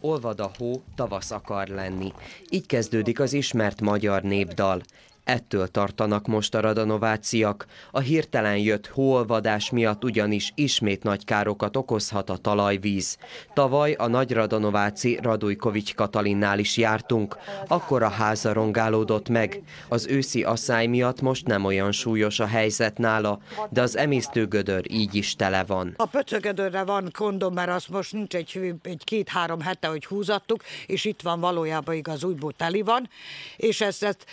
Olvad a hó, tavasz akar lenni. Így kezdődik az ismert magyar népdal. Ettől tartanak most a radanováciak. A hirtelen jött hóolvadás miatt ugyanis ismét nagy károkat okozhat a talajvíz. Tavaly a nagy radanováci Radujkovics Katalinnál is jártunk, akkor a háza rongálódott meg. Az őszi asszály miatt most nem olyan súlyos a helyzet nála, de az emésztőgödör így is tele van. A pöcögödörre van kondom, mert az most nincs egy, egy két-három hete, hogy húzattuk, és itt van valójában igaz, újból teli van, és ezt, ezt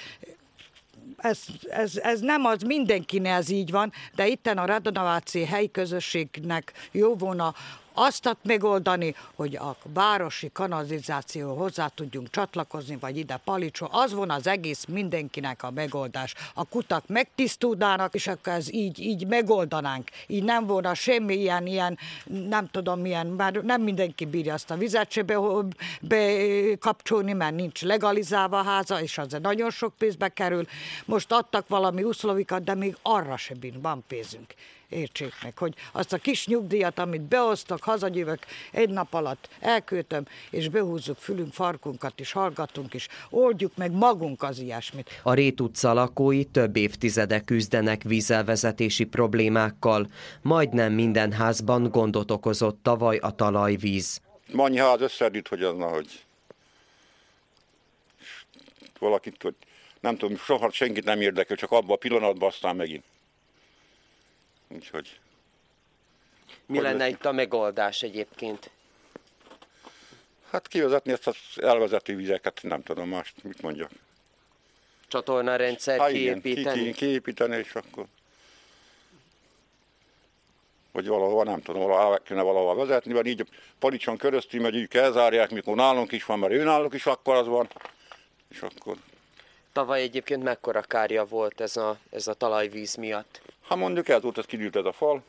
ez, ez, ez nem az, mindenkinek ez így van, de itten a Radonaváci helyi közösségnek jó volna azt megoldani, hogy a városi kanalizáció hozzá tudjunk csatlakozni, vagy ide Palicsó, az van az egész mindenkinek a megoldás. A kutak megtisztulnának, és akkor ez így, így megoldanánk. Így nem volna semmi ilyen, ilyen nem tudom milyen, mert nem mindenki bírja azt a vizet se bekapcsolni, be mert nincs legalizálva a háza, és az nagyon sok pénzbe kerül. Most adtak valami uszlovikat, de még arra se bír, van pénzünk értsék meg, hogy azt a kis nyugdíjat, amit beosztok, hazagyövök, egy nap alatt elköltöm, és behúzzuk fülünk, farkunkat is, hallgatunk is, oldjuk meg magunk az ilyesmit. A Rét utca lakói több évtizede küzdenek vízelvezetési problémákkal, majdnem minden házban gondot okozott tavaly a talajvíz. Annyi ház összedült, hogy az, na, hogy valakit, hogy nem tudom, soha senkit nem érdekel, csak abban a pillanatban aztán megint. Úgyhogy... Mi lenne lesz? itt a megoldás egyébként? Hát kivezetni ezt az elvezető vizeket, nem tudom más, mit mondjak. rendszer hát kiépíteni? Igen, ki, kiépíteni, és akkor hogy valahol, nem tudom, valahol kéne valahol vezetni, mert így palicson köröztül megyünk, elzárják, mikor nálunk is van, mert ő náluk is akkor az van, és akkor... Tavaly egyébként mekkora kárja volt ez a, ez a talajvíz miatt? Ha mondjuk ez volt, ez kidült ez a fal,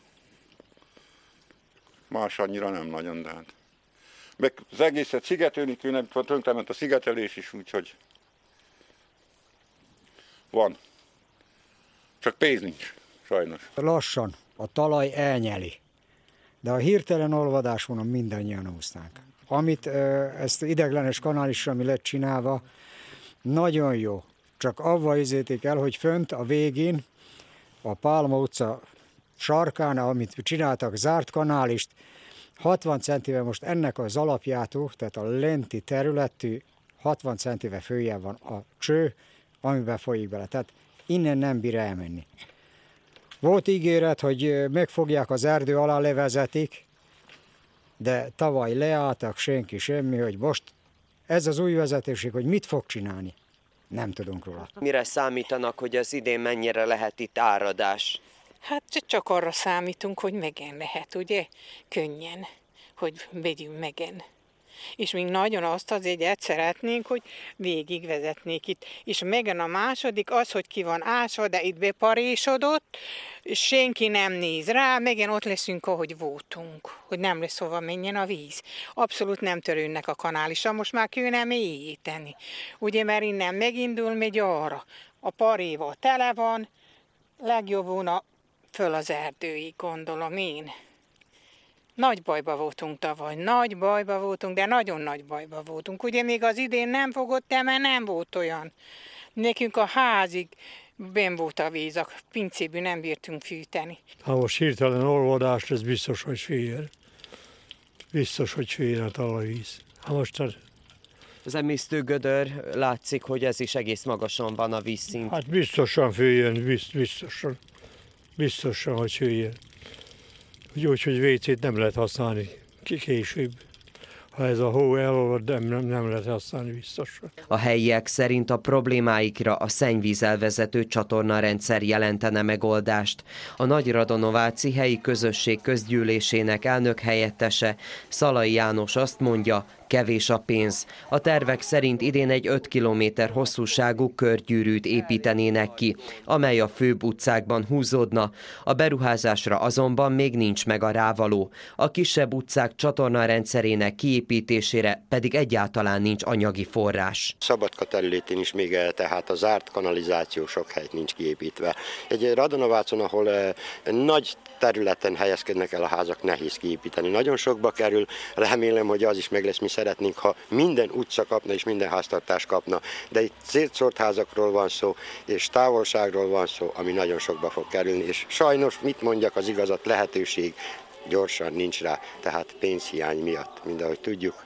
más annyira nem nagyon, de hát. Meg az egészet szigetelni kéne, tönkrement a szigetelés is, úgyhogy van. Csak pénz nincs, sajnos. Lassan a talaj elnyeli, de a hirtelen olvadás vonom mindannyian úsznak. Amit ezt ideglenes kanál is, ami lett csinálva, nagyon jó. Csak avval izéték el, hogy fönt a végén a Pálma utca sarkán, amit csináltak, zárt kanálist, 60 centivel most ennek az alapjától, tehát a lenti területű 60 centivel följebb van a cső, amiben folyik bele. Tehát innen nem bír elmenni. Volt ígéret, hogy megfogják az erdő alá levezetik, de tavaly leálltak, senki semmi, hogy most ez az új vezetőség, hogy mit fog csinálni nem tudunk róla. Mire számítanak, hogy az idén mennyire lehet itt áradás? Hát csak arra számítunk, hogy megen lehet, ugye? Könnyen, hogy vegyünk megen és még nagyon azt az egyet szeretnénk, hogy végigvezetnék itt. És megen a második az, hogy ki van ásva, de itt beparésodott, senki nem néz rá, megen ott leszünk, ahogy voltunk, hogy nem lesz hova menjen a víz. Abszolút nem törőnek a kanálisan, most már kéne mélyíteni. Ugye, mert innen megindul, megy arra. A paréval tele van, legjobb volna föl az erdőig, gondolom én. Nagy bajba voltunk tavaly, nagy bajba voltunk, de nagyon nagy bajba voltunk. Ugye még az idén nem fogott el, mert nem volt olyan. Nekünk a házig ben volt a víz, a pincéből nem bírtunk fűteni. Ha most hirtelen olvadás, ez biztos, hogy fél. Biztos, hogy fél a talajvíz. Ha most a... Az emésztő gödör látszik, hogy ez is egész magasan van a vízszint. Hát biztosan följön, biztosan. Biztosan, hogy följön. Úgyhogy WC-t nem lehet használni később. ha ez a hó elolvad, nem, nem, nem lehet használni biztosan. A helyiek szerint a problémáikra a szennyvízelvezető csatornarendszer jelentene megoldást. A Nagy Radonováci helyi közösség közgyűlésének elnök helyettese Szalai János azt mondja, Kevés a pénz. A tervek szerint idén egy 5 kilométer hosszúságú körgyűrűt építenének ki, amely a főbb utcákban húzódna. A beruházásra azonban még nincs meg a rávaló. A kisebb utcák csatornarendszerének kiépítésére pedig egyáltalán nincs anyagi forrás. Szabadka területén is még eh, tehát a zárt kanalizáció sok helyt nincs kiépítve. Egy Radonovácon, ahol eh, nagy területen helyezkednek el a házak, nehéz kiépíteni. Nagyon sokba kerül, remélem, hogy az is meg lesz, mi szeretnénk, ha minden utca kapna és minden háztartás kapna. De itt szétszórt házakról van szó, és távolságról van szó, ami nagyon sokba fog kerülni. És sajnos, mit mondjak, az igazat lehetőség gyorsan nincs rá, tehát pénzhiány miatt, mind ahogy tudjuk,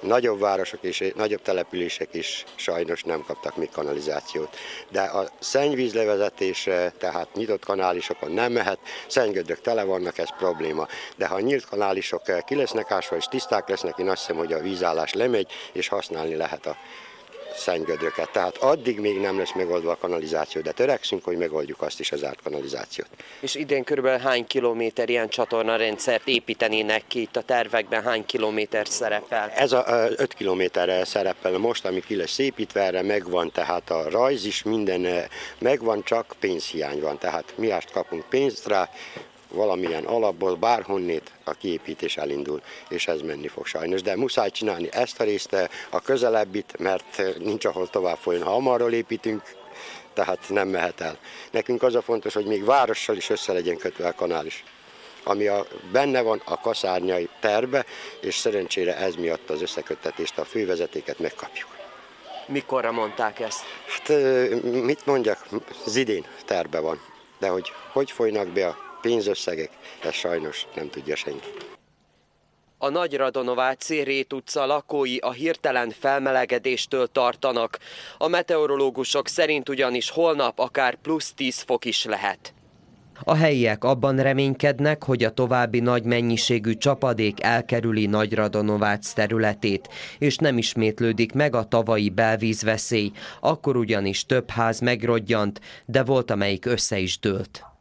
Nagyobb városok és nagyobb települések is sajnos nem kaptak még kanalizációt. De a szennyvízlevezetésre, tehát nyitott kanálisokon nem mehet, szennygödrök tele vannak, ez probléma. De ha a nyílt kanálisok ki lesznek ásva és tiszták lesznek, én azt hiszem, hogy a vízállás lemegy, és használni lehet a szennygödröket. Tehát addig még nem lesz megoldva a kanalizáció, de törekszünk, hogy megoldjuk azt is az átkanalizációt. És idén körülbelül hány kilométer ilyen csatornarendszert építenének ki itt a tervekben, hány kilométer szerepel? Ez a 5 kilométerre szerepel most, ami ki lesz építve, erre megvan, tehát a rajz is minden megvan, csak pénzhiány van. Tehát mi ást kapunk pénzt rá, valamilyen alapból, bárhonnét a kiépítés elindul, és ez menni fog sajnos. De muszáj csinálni ezt a részt, a közelebbit, mert nincs ahol tovább folyni. Ha amarról építünk, tehát nem mehet el. Nekünk az a fontos, hogy még várossal is össze legyen kötve a kanál is ami a, benne van a kaszárnyai terbe, és szerencsére ez miatt az összeköttetést, a fővezetéket megkapjuk. Mikorra mondták ezt? Hát mit mondjak, az idén terve van, de hogy hogy folynak be a pénzösszegek, ez sajnos nem tudja senki. A Nagy Radonováci Rét utca lakói a hirtelen felmelegedéstől tartanak. A meteorológusok szerint ugyanis holnap akár plusz 10 fok is lehet. A helyiek abban reménykednek, hogy a további nagy mennyiségű csapadék elkerüli Radonovác területét, és nem ismétlődik meg a tavalyi belvízveszély, akkor ugyanis több ház megrodjant, de volt amelyik össze is dőlt.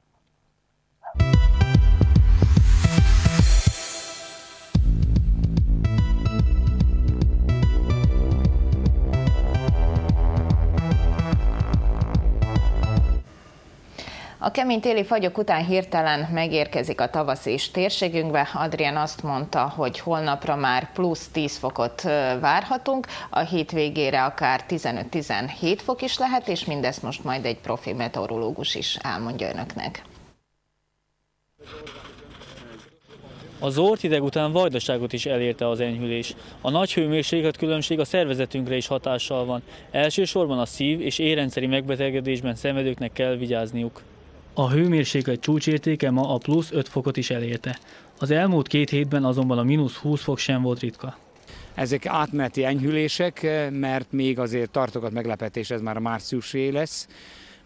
A kemény téli fagyok után hirtelen megérkezik a tavasz is térségünkbe. Adrián azt mondta, hogy holnapra már plusz 10 fokot várhatunk, a hétvégére akár 15-17 fok is lehet, és mindezt most majd egy profi meteorológus is elmondja önöknek. A zord hideg után vajdaságot is elérte az enyhülés. A nagy hőmérséklet különbség a szervezetünkre is hatással van. Elsősorban a szív- és érrendszeri megbetegedésben szenvedőknek kell vigyázniuk. A hőmérséklet csúcsértéke ma a plusz 5 fokot is elérte. Az elmúlt két hétben azonban a mínusz 20 fok sem volt ritka. Ezek átmeneti enyhülések, mert még azért tartogat meglepetés, ez már márciusé lesz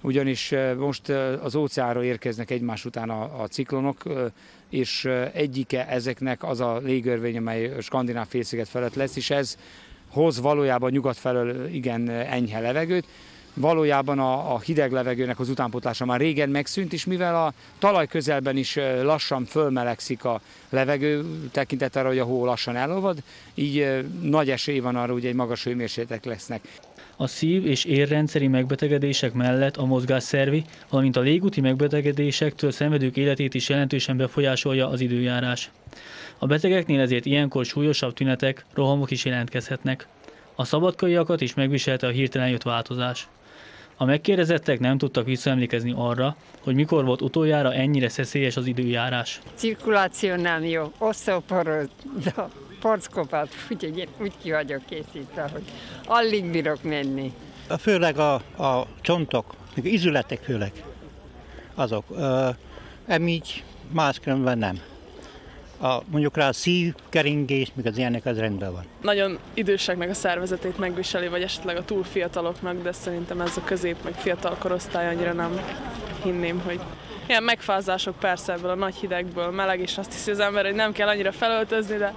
ugyanis most az óceánról érkeznek egymás után a, a ciklonok, és egyike ezeknek az a légörvény, amely Skandináv félsziget felett lesz, és ez hoz valójában nyugat felől igen enyhe levegőt, valójában a, a hideg levegőnek az utánpótlása már régen megszűnt, és mivel a talaj közelben is lassan fölmelegszik a levegő, tekintettel arra, hogy a hó lassan elolvad, így nagy esély van arra, hogy egy magas hőmérsékletek lesznek. A szív- és érrendszeri megbetegedések mellett a mozgásszervi, valamint a légúti megbetegedésektől szenvedők életét is jelentősen befolyásolja az időjárás. A betegeknél ezért ilyenkor súlyosabb tünetek, rohamok is jelentkezhetnek. A szabadkaiakat is megviselte a hirtelen jött változás. A megkérdezettek nem tudtak visszaemlékezni arra, hogy mikor volt utoljára ennyire szeszélyes az időjárás. Cirkuláció nem jó, osztóporoz, porckopát, úgyhogy én úgy ki vagyok készítve, hogy alig bírok menni. Főleg a, a csontok, meg izületek főleg, azok. Emígy máskülönben nem a, mondjuk rá a szívkeringés, még az ilyenek az rendben van. Nagyon időseknek a szervezetét megviseli, vagy esetleg a túl fiataloknak, de szerintem ez a közép, meg fiatal korosztály annyira nem hinném, hogy ilyen megfázások persze ebből a nagy hidegből, meleg, és azt hiszi az ember, hogy nem kell annyira felöltözni, de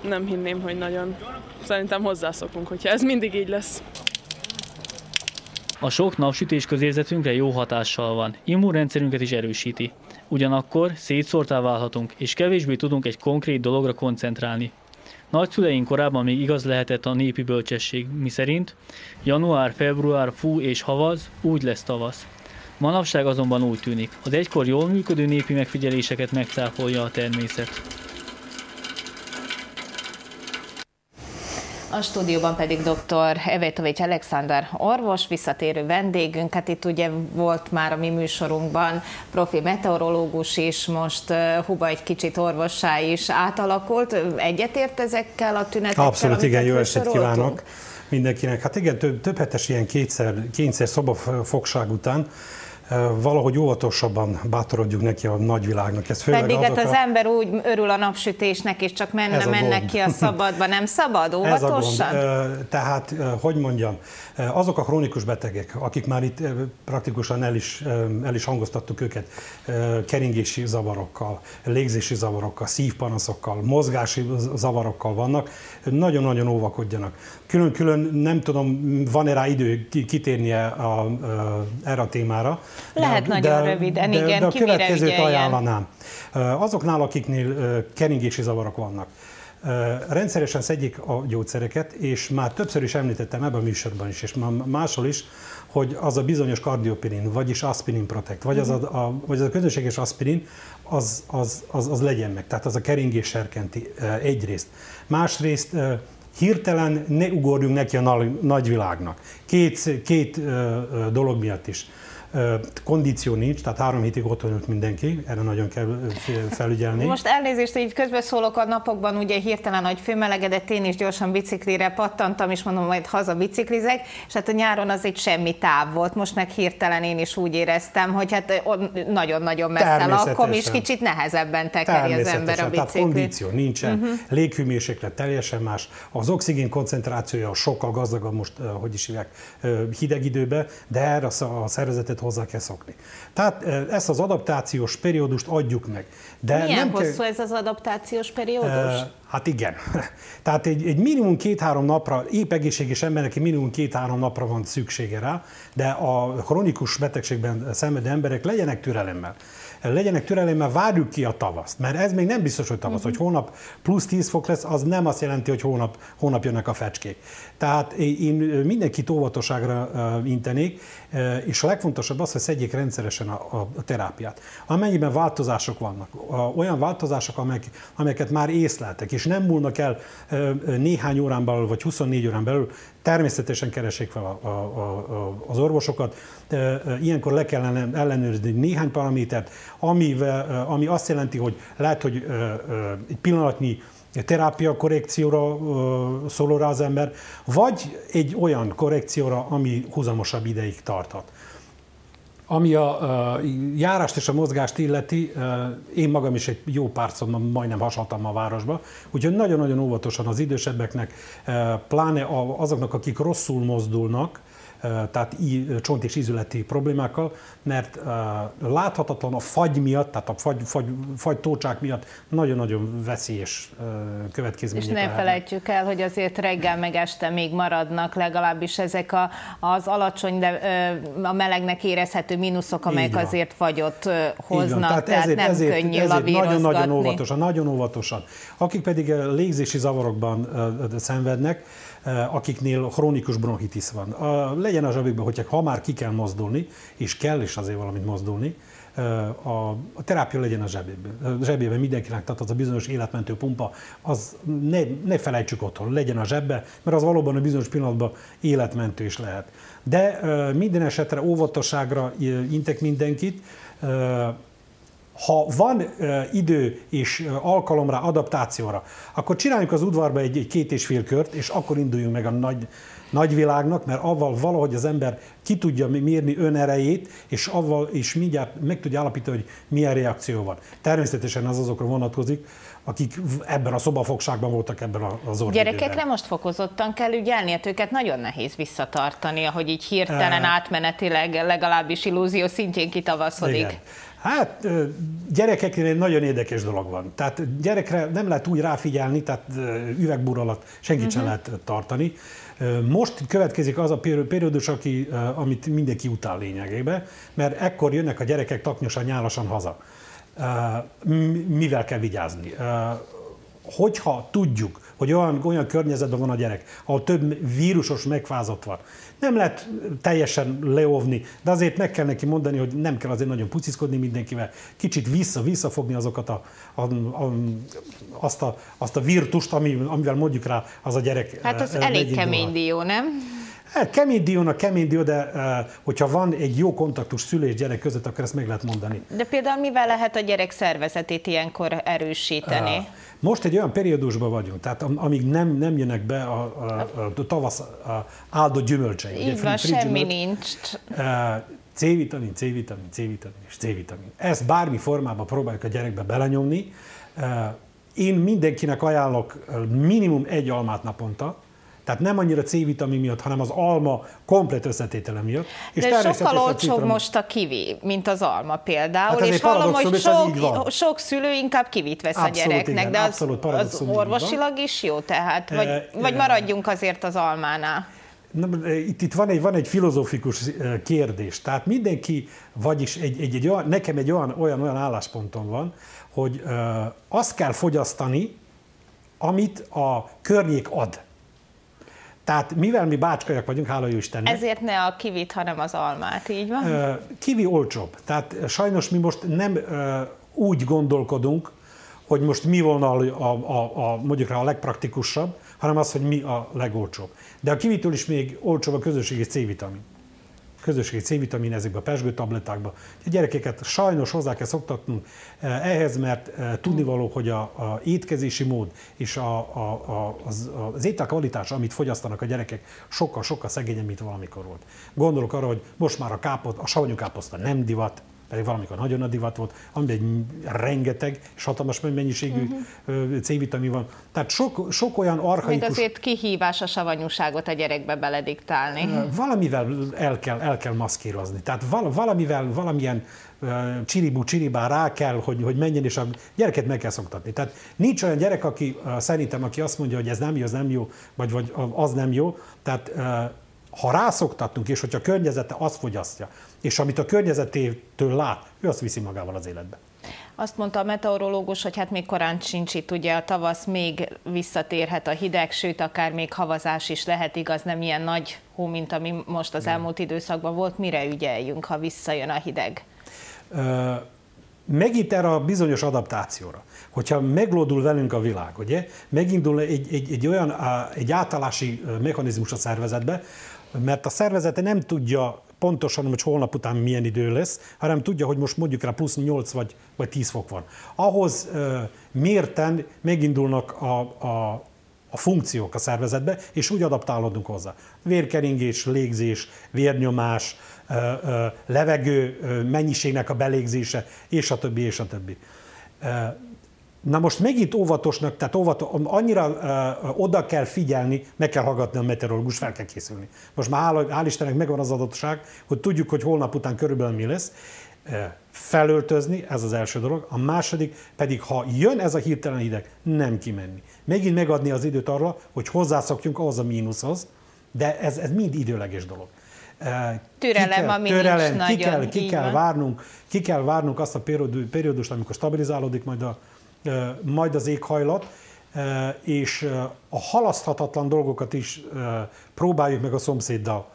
nem hinném, hogy nagyon. Szerintem hozzászokunk, hogyha ez mindig így lesz. A sok napsütés közérzetünkre jó hatással van, immunrendszerünket is erősíti. Ugyanakkor szétszórtá válhatunk, és kevésbé tudunk egy konkrét dologra koncentrálni. Nagyszüleink korábban még igaz lehetett a népi bölcsesség, miszerint január, február, fú és havaz, úgy lesz tavasz. Manapság azonban úgy tűnik, az egykor jól működő népi megfigyeléseket megcáfolja a természet. A stúdióban pedig dr. Evejtovics Alexander orvos, visszatérő vendégünk. Hát itt ugye volt már a mi műsorunkban profi meteorológus is, most Huba egy kicsit orvossá is átalakult. Egyetért ezekkel a tünetekkel? Abszolút, igen, jó estét kívánok mindenkinek. Hát igen, több, több hetes ilyen kétszer, kényszer szobafogság után valahogy óvatosabban bátorodjuk neki a nagyvilágnak. Ez Pedig hát az ember úgy örül a napsütésnek, és csak menne, mennek ki a szabadba, nem szabad? Óvatosan? [laughs] Ez a gond. Tehát, hogy mondjam, azok a krónikus betegek, akik már itt praktikusan el is, el is hangoztattuk őket, keringési zavarokkal, légzési zavarokkal, szívpanaszokkal, mozgási zavarokkal vannak, nagyon-nagyon óvakodjanak. Külön-külön nem tudom, van-e rá idő kitérnie a, a, erre a témára. Lehet de, nagyon de, röviden, de, igen. De a következőt ajánlanám. Azoknál, akiknél keringési zavarok vannak, rendszeresen szedjék a gyógyszereket, és már többször is említettem ebben a műsorban is, és máshol is, hogy az a bizonyos kardiopirin, vagyis aspirin protect, vagy az a, mhm. a, vagy az a közönséges aspirin, az, az, az, az legyen meg. Tehát az a keringés serkenti egyrészt. Másrészt hirtelen ne ugorjunk neki a nagyvilágnak. Két, két dolog miatt is kondíció nincs, tehát három hétig otthon mindenki, erre nagyon kell felügyelni. Most elnézést, így közbeszólok a napokban, ugye hirtelen nagy főmelegedett, én is gyorsan biciklire pattantam, és mondom, majd haza biciklizek, és hát a nyáron az egy semmi táv volt, most meg hirtelen én is úgy éreztem, hogy hát nagyon-nagyon messze lakom, és kicsit nehezebben tekeri az ember a biciklit. Tehát kondíció nincsen, uh-huh. léghőmérséklet teljesen más, az oxigén koncentrációja sokkal gazdagabb most, hogy is hívják, hideg időben, de erre a szervezetet hozzá kell szokni. Tehát ezt az adaptációs periódust adjuk meg. De Milyen nem hosszú kell... ez az adaptációs periódus? Hát igen. [laughs] Tehát egy, egy minimum két-három napra, épp egészséges embernek minimum két-három napra van szüksége rá, de a kronikus betegségben szenvedő emberek legyenek türelemmel legyenek türelemmel, várjuk ki a tavaszt, mert ez még nem biztos, hogy tavasz, uh-huh. hogy hónap plusz 10 fok lesz, az nem azt jelenti, hogy hónap, hónap jönnek a fecskék. Tehát én mindenkit óvatosságra intenék, és a legfontosabb az, hogy szedjék rendszeresen a, a terápiát. Amennyiben változások vannak, olyan változások, amelyek, amelyeket már észleltek, és nem múlnak el néhány órán belül, vagy 24 órán belül, természetesen keressék fel a, a, a, az orvosokat. Ilyenkor le kellene ellenőrizni néhány paramétert, amivel, ami azt jelenti, hogy lehet, hogy egy pillanatnyi terápia korrekcióra szóló rá az ember, vagy egy olyan korrekcióra, ami húzamosabb ideig tarthat. Ami a járást és a mozgást illeti, én magam is egy jó párszor majdnem hasaltam a városba, úgyhogy nagyon-nagyon óvatosan az idősebbeknek, pláne azoknak, akik rosszul mozdulnak, tehát csont- és ízületi problémákkal, mert láthatatlan a fagy miatt, tehát a fagy, fagy, fagy tócsák miatt nagyon-nagyon veszélyes következmények És ne lehetnek. felejtjük el, hogy azért reggel meg este még maradnak legalábbis ezek a, az alacsony, de a melegnek érezhető mínuszok, amelyek azért fagyot hoznak, tehát, tehát ezért, nem ezért, könnyű ezért nagyon-nagyon óvatosan, nagyon óvatosan. Akik pedig légzési zavarokban szenvednek, akiknél chronikus bronchitis van. A, legyen a zsebükben, hogyha ha már ki kell mozdulni, és kell is azért valamit mozdulni, eh, a, a terápia legyen a zsebében. A zsebében mindenkinek, tehát az a bizonyos életmentő pumpa, az ne, ne felejtsük otthon, legyen a zsebbe, mert az valóban a bizonyos pillanatban életmentő is lehet. De eh, minden esetre óvatosságra intek mindenkit, ha van idő és alkalomra, adaptációra, akkor csináljuk az udvarba egy, egy két és fél kört, és akkor induljunk meg a nagy, nagyvilágnak, mert avval valahogy az ember ki tudja mérni önerejét, és avval is mindjárt meg tudja állapítani, hogy milyen reakció van. Természetesen az azokra vonatkozik, akik ebben a szobafogságban voltak ebben az országban. Gyerekekre most fokozottan kell ügyelni, hát őket nagyon nehéz visszatartani, ahogy így hirtelen átmenetileg legalábbis illúzió szintjén kitavaszodik. Igen. Hát gyerekeknél egy nagyon érdekes dolog van. Tehát gyerekre nem lehet úgy ráfigyelni, tehát üvegbúr alatt senkit uh-huh. sem lehet tartani. Most következik az a periódus, aki, amit mindenki utál lényegében, mert ekkor jönnek a gyerekek taknyosan, nyálasan haza. Mivel kell vigyázni? Hogyha tudjuk, hogy olyan, olyan környezetben van a gyerek, ahol több vírusos megfázott van, nem lehet teljesen leóvni, de azért meg kell neki mondani, hogy nem kell azért nagyon puciszkodni mindenkivel, kicsit vissza, visszafogni azokat a, a, a, azt, a, azt a virtust, ami, amivel mondjuk rá az a gyerek. Hát az elég kemény dió, nem? Hát kemény diónak kemény dió, de hogyha van egy jó kontaktus szülő és gyerek között, akkor ezt meg lehet mondani. De például mivel lehet a gyerek szervezetét ilyenkor erősíteni? Uh, most egy olyan periódusban vagyunk, tehát amíg nem, nem jönnek be a, a, a tavasz a áldott gyümölcsei. Így van, semmi nincs. C-vitamin, C-vitamin, C-vitamin és C-vitamin. Ezt bármi formában próbáljuk a gyerekbe belenyomni. Én mindenkinek ajánlok minimum egy almát naponta, tehát nem annyira C-vitamin miatt, hanem az alma komplet összetétele miatt. És De sokkal olcsóbb most a kivi, mint az alma például, hát és hallom, hogy sok, sok szülő inkább kivit vesz abszolút, a gyereknek, igen, de az, az orvosilag is jó, tehát, vagy, e, vagy maradjunk azért az almánál. Itt, itt van, egy, van egy filozófikus kérdés. Tehát mindenki, vagyis egy, egy, egy olyan, nekem egy olyan, olyan, olyan állásponton van, hogy uh, azt kell fogyasztani, amit a környék ad. Tehát mivel mi bácskajak vagyunk, hála jó Istennek. Ezért ne a kivit, hanem az almát, így van? Kivi olcsóbb. Tehát sajnos mi most nem úgy gondolkodunk, hogy most mi volna a, a, a, mondjuk rá a legpraktikusabb, hanem az, hogy mi a legolcsóbb. De a kivitől is még olcsóbb a közösségi C-vitamin közösségi C-vitamin ezekbe a pesgő tablettákba. A gyerekeket sajnos hozzá kell szoktatnunk eh, ehhez, mert eh, tudnivaló, hogy a, a étkezési mód és a, a, a, az, az étel kvalitás, amit fogyasztanak a gyerekek, sokkal-sokkal szegényebb, mint valamikor volt. Gondolok arra, hogy most már a, káposzta, a savanyú káposzta nem divat, pedig valamikor nagyon a divat volt, amiben egy rengeteg és hatalmas mennyiségű uh-huh. C-vitamin van. Tehát sok, sok olyan archaikus... Még azért kihívás a savanyúságot a gyerekbe belediktálni. Valamivel el kell, el kell maszkírozni. Tehát val, valamivel, valamilyen csiribú csiribá rá kell, hogy, hogy menjen, és a gyereket meg kell szoktatni. Tehát nincs olyan gyerek, aki szerintem, aki azt mondja, hogy ez nem jó, az nem jó, vagy, vagy az nem jó. Tehát ha rászoktattunk, és hogyha a környezete azt fogyasztja, és amit a környezetétől lát, ő azt viszi magával az életbe. Azt mondta a meteorológus, hogy hát még korán sincs itt, ugye a tavasz még visszatérhet a hideg, sőt akár még havazás is lehet, igaz, nem ilyen nagy hó, mint ami most az elmúlt időszakban volt. Mire ügyeljünk, ha visszajön a hideg? Megint erre a bizonyos adaptációra. Hogyha meglódul velünk a világ, ugye, megindul egy, egy, egy olyan egy átállási mechanizmus a szervezetbe, mert a szervezete nem tudja pontosan, hogy holnap után milyen idő lesz, hanem tudja, hogy most mondjuk rá plusz 8 vagy, vagy 10 fok van. Ahhoz mérten megindulnak a, a, a funkciók a szervezetbe, és úgy adaptálódunk hozzá. Vérkeringés, légzés, vérnyomás, levegő mennyiségnek a belégzése, és a többi, és a többi. Na most megint óvatosnak, tehát óvatos, annyira uh, oda kell figyelni, meg kell hallgatni a meteorológus, fel kell készülni. Most már hál', hál Istennek megvan az adottság, hogy tudjuk, hogy holnap után körülbelül mi lesz. Uh, felöltözni, ez az első dolog. A második pedig, ha jön ez a hirtelen hideg, nem kimenni. Megint megadni az időt arra, hogy hozzászokjunk ahhoz a mínuszhoz, de ez, ez mind időleges dolog. Türelem, ami türelem, nincs ki nagyon, kell, ki kell várnunk, ki kell várnunk azt a periódust, amikor stabilizálódik majd a majd az éghajlat, és a halaszthatatlan dolgokat is próbáljuk meg a szomszéddal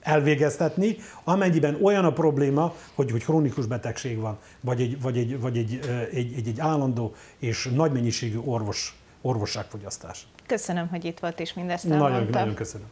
elvégeztetni, amennyiben olyan a probléma, hogy, hogy krónikus betegség van, vagy egy, vagy egy, vagy egy, egy, egy, egy állandó és nagy mennyiségű orvos, orvosságfogyasztás. Köszönöm, hogy itt volt és mindezt elmondta. Nagyon, nagyon köszönöm.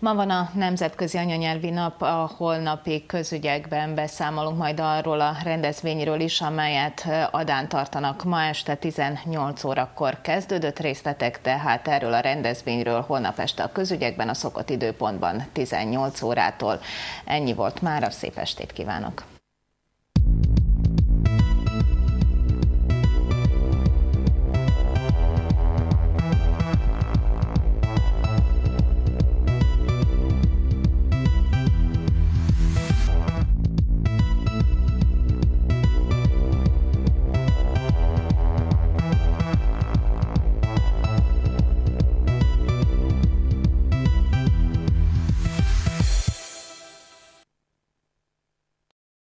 Ma van a Nemzetközi Anyanyelvi Nap, a holnapi közügyekben beszámolunk majd arról a rendezvényről is, amelyet Adán tartanak ma este 18 órakor kezdődött részletek, tehát erről a rendezvényről holnap este a közügyekben a szokott időpontban 18 órától. Ennyi volt már, a szép estét kívánok!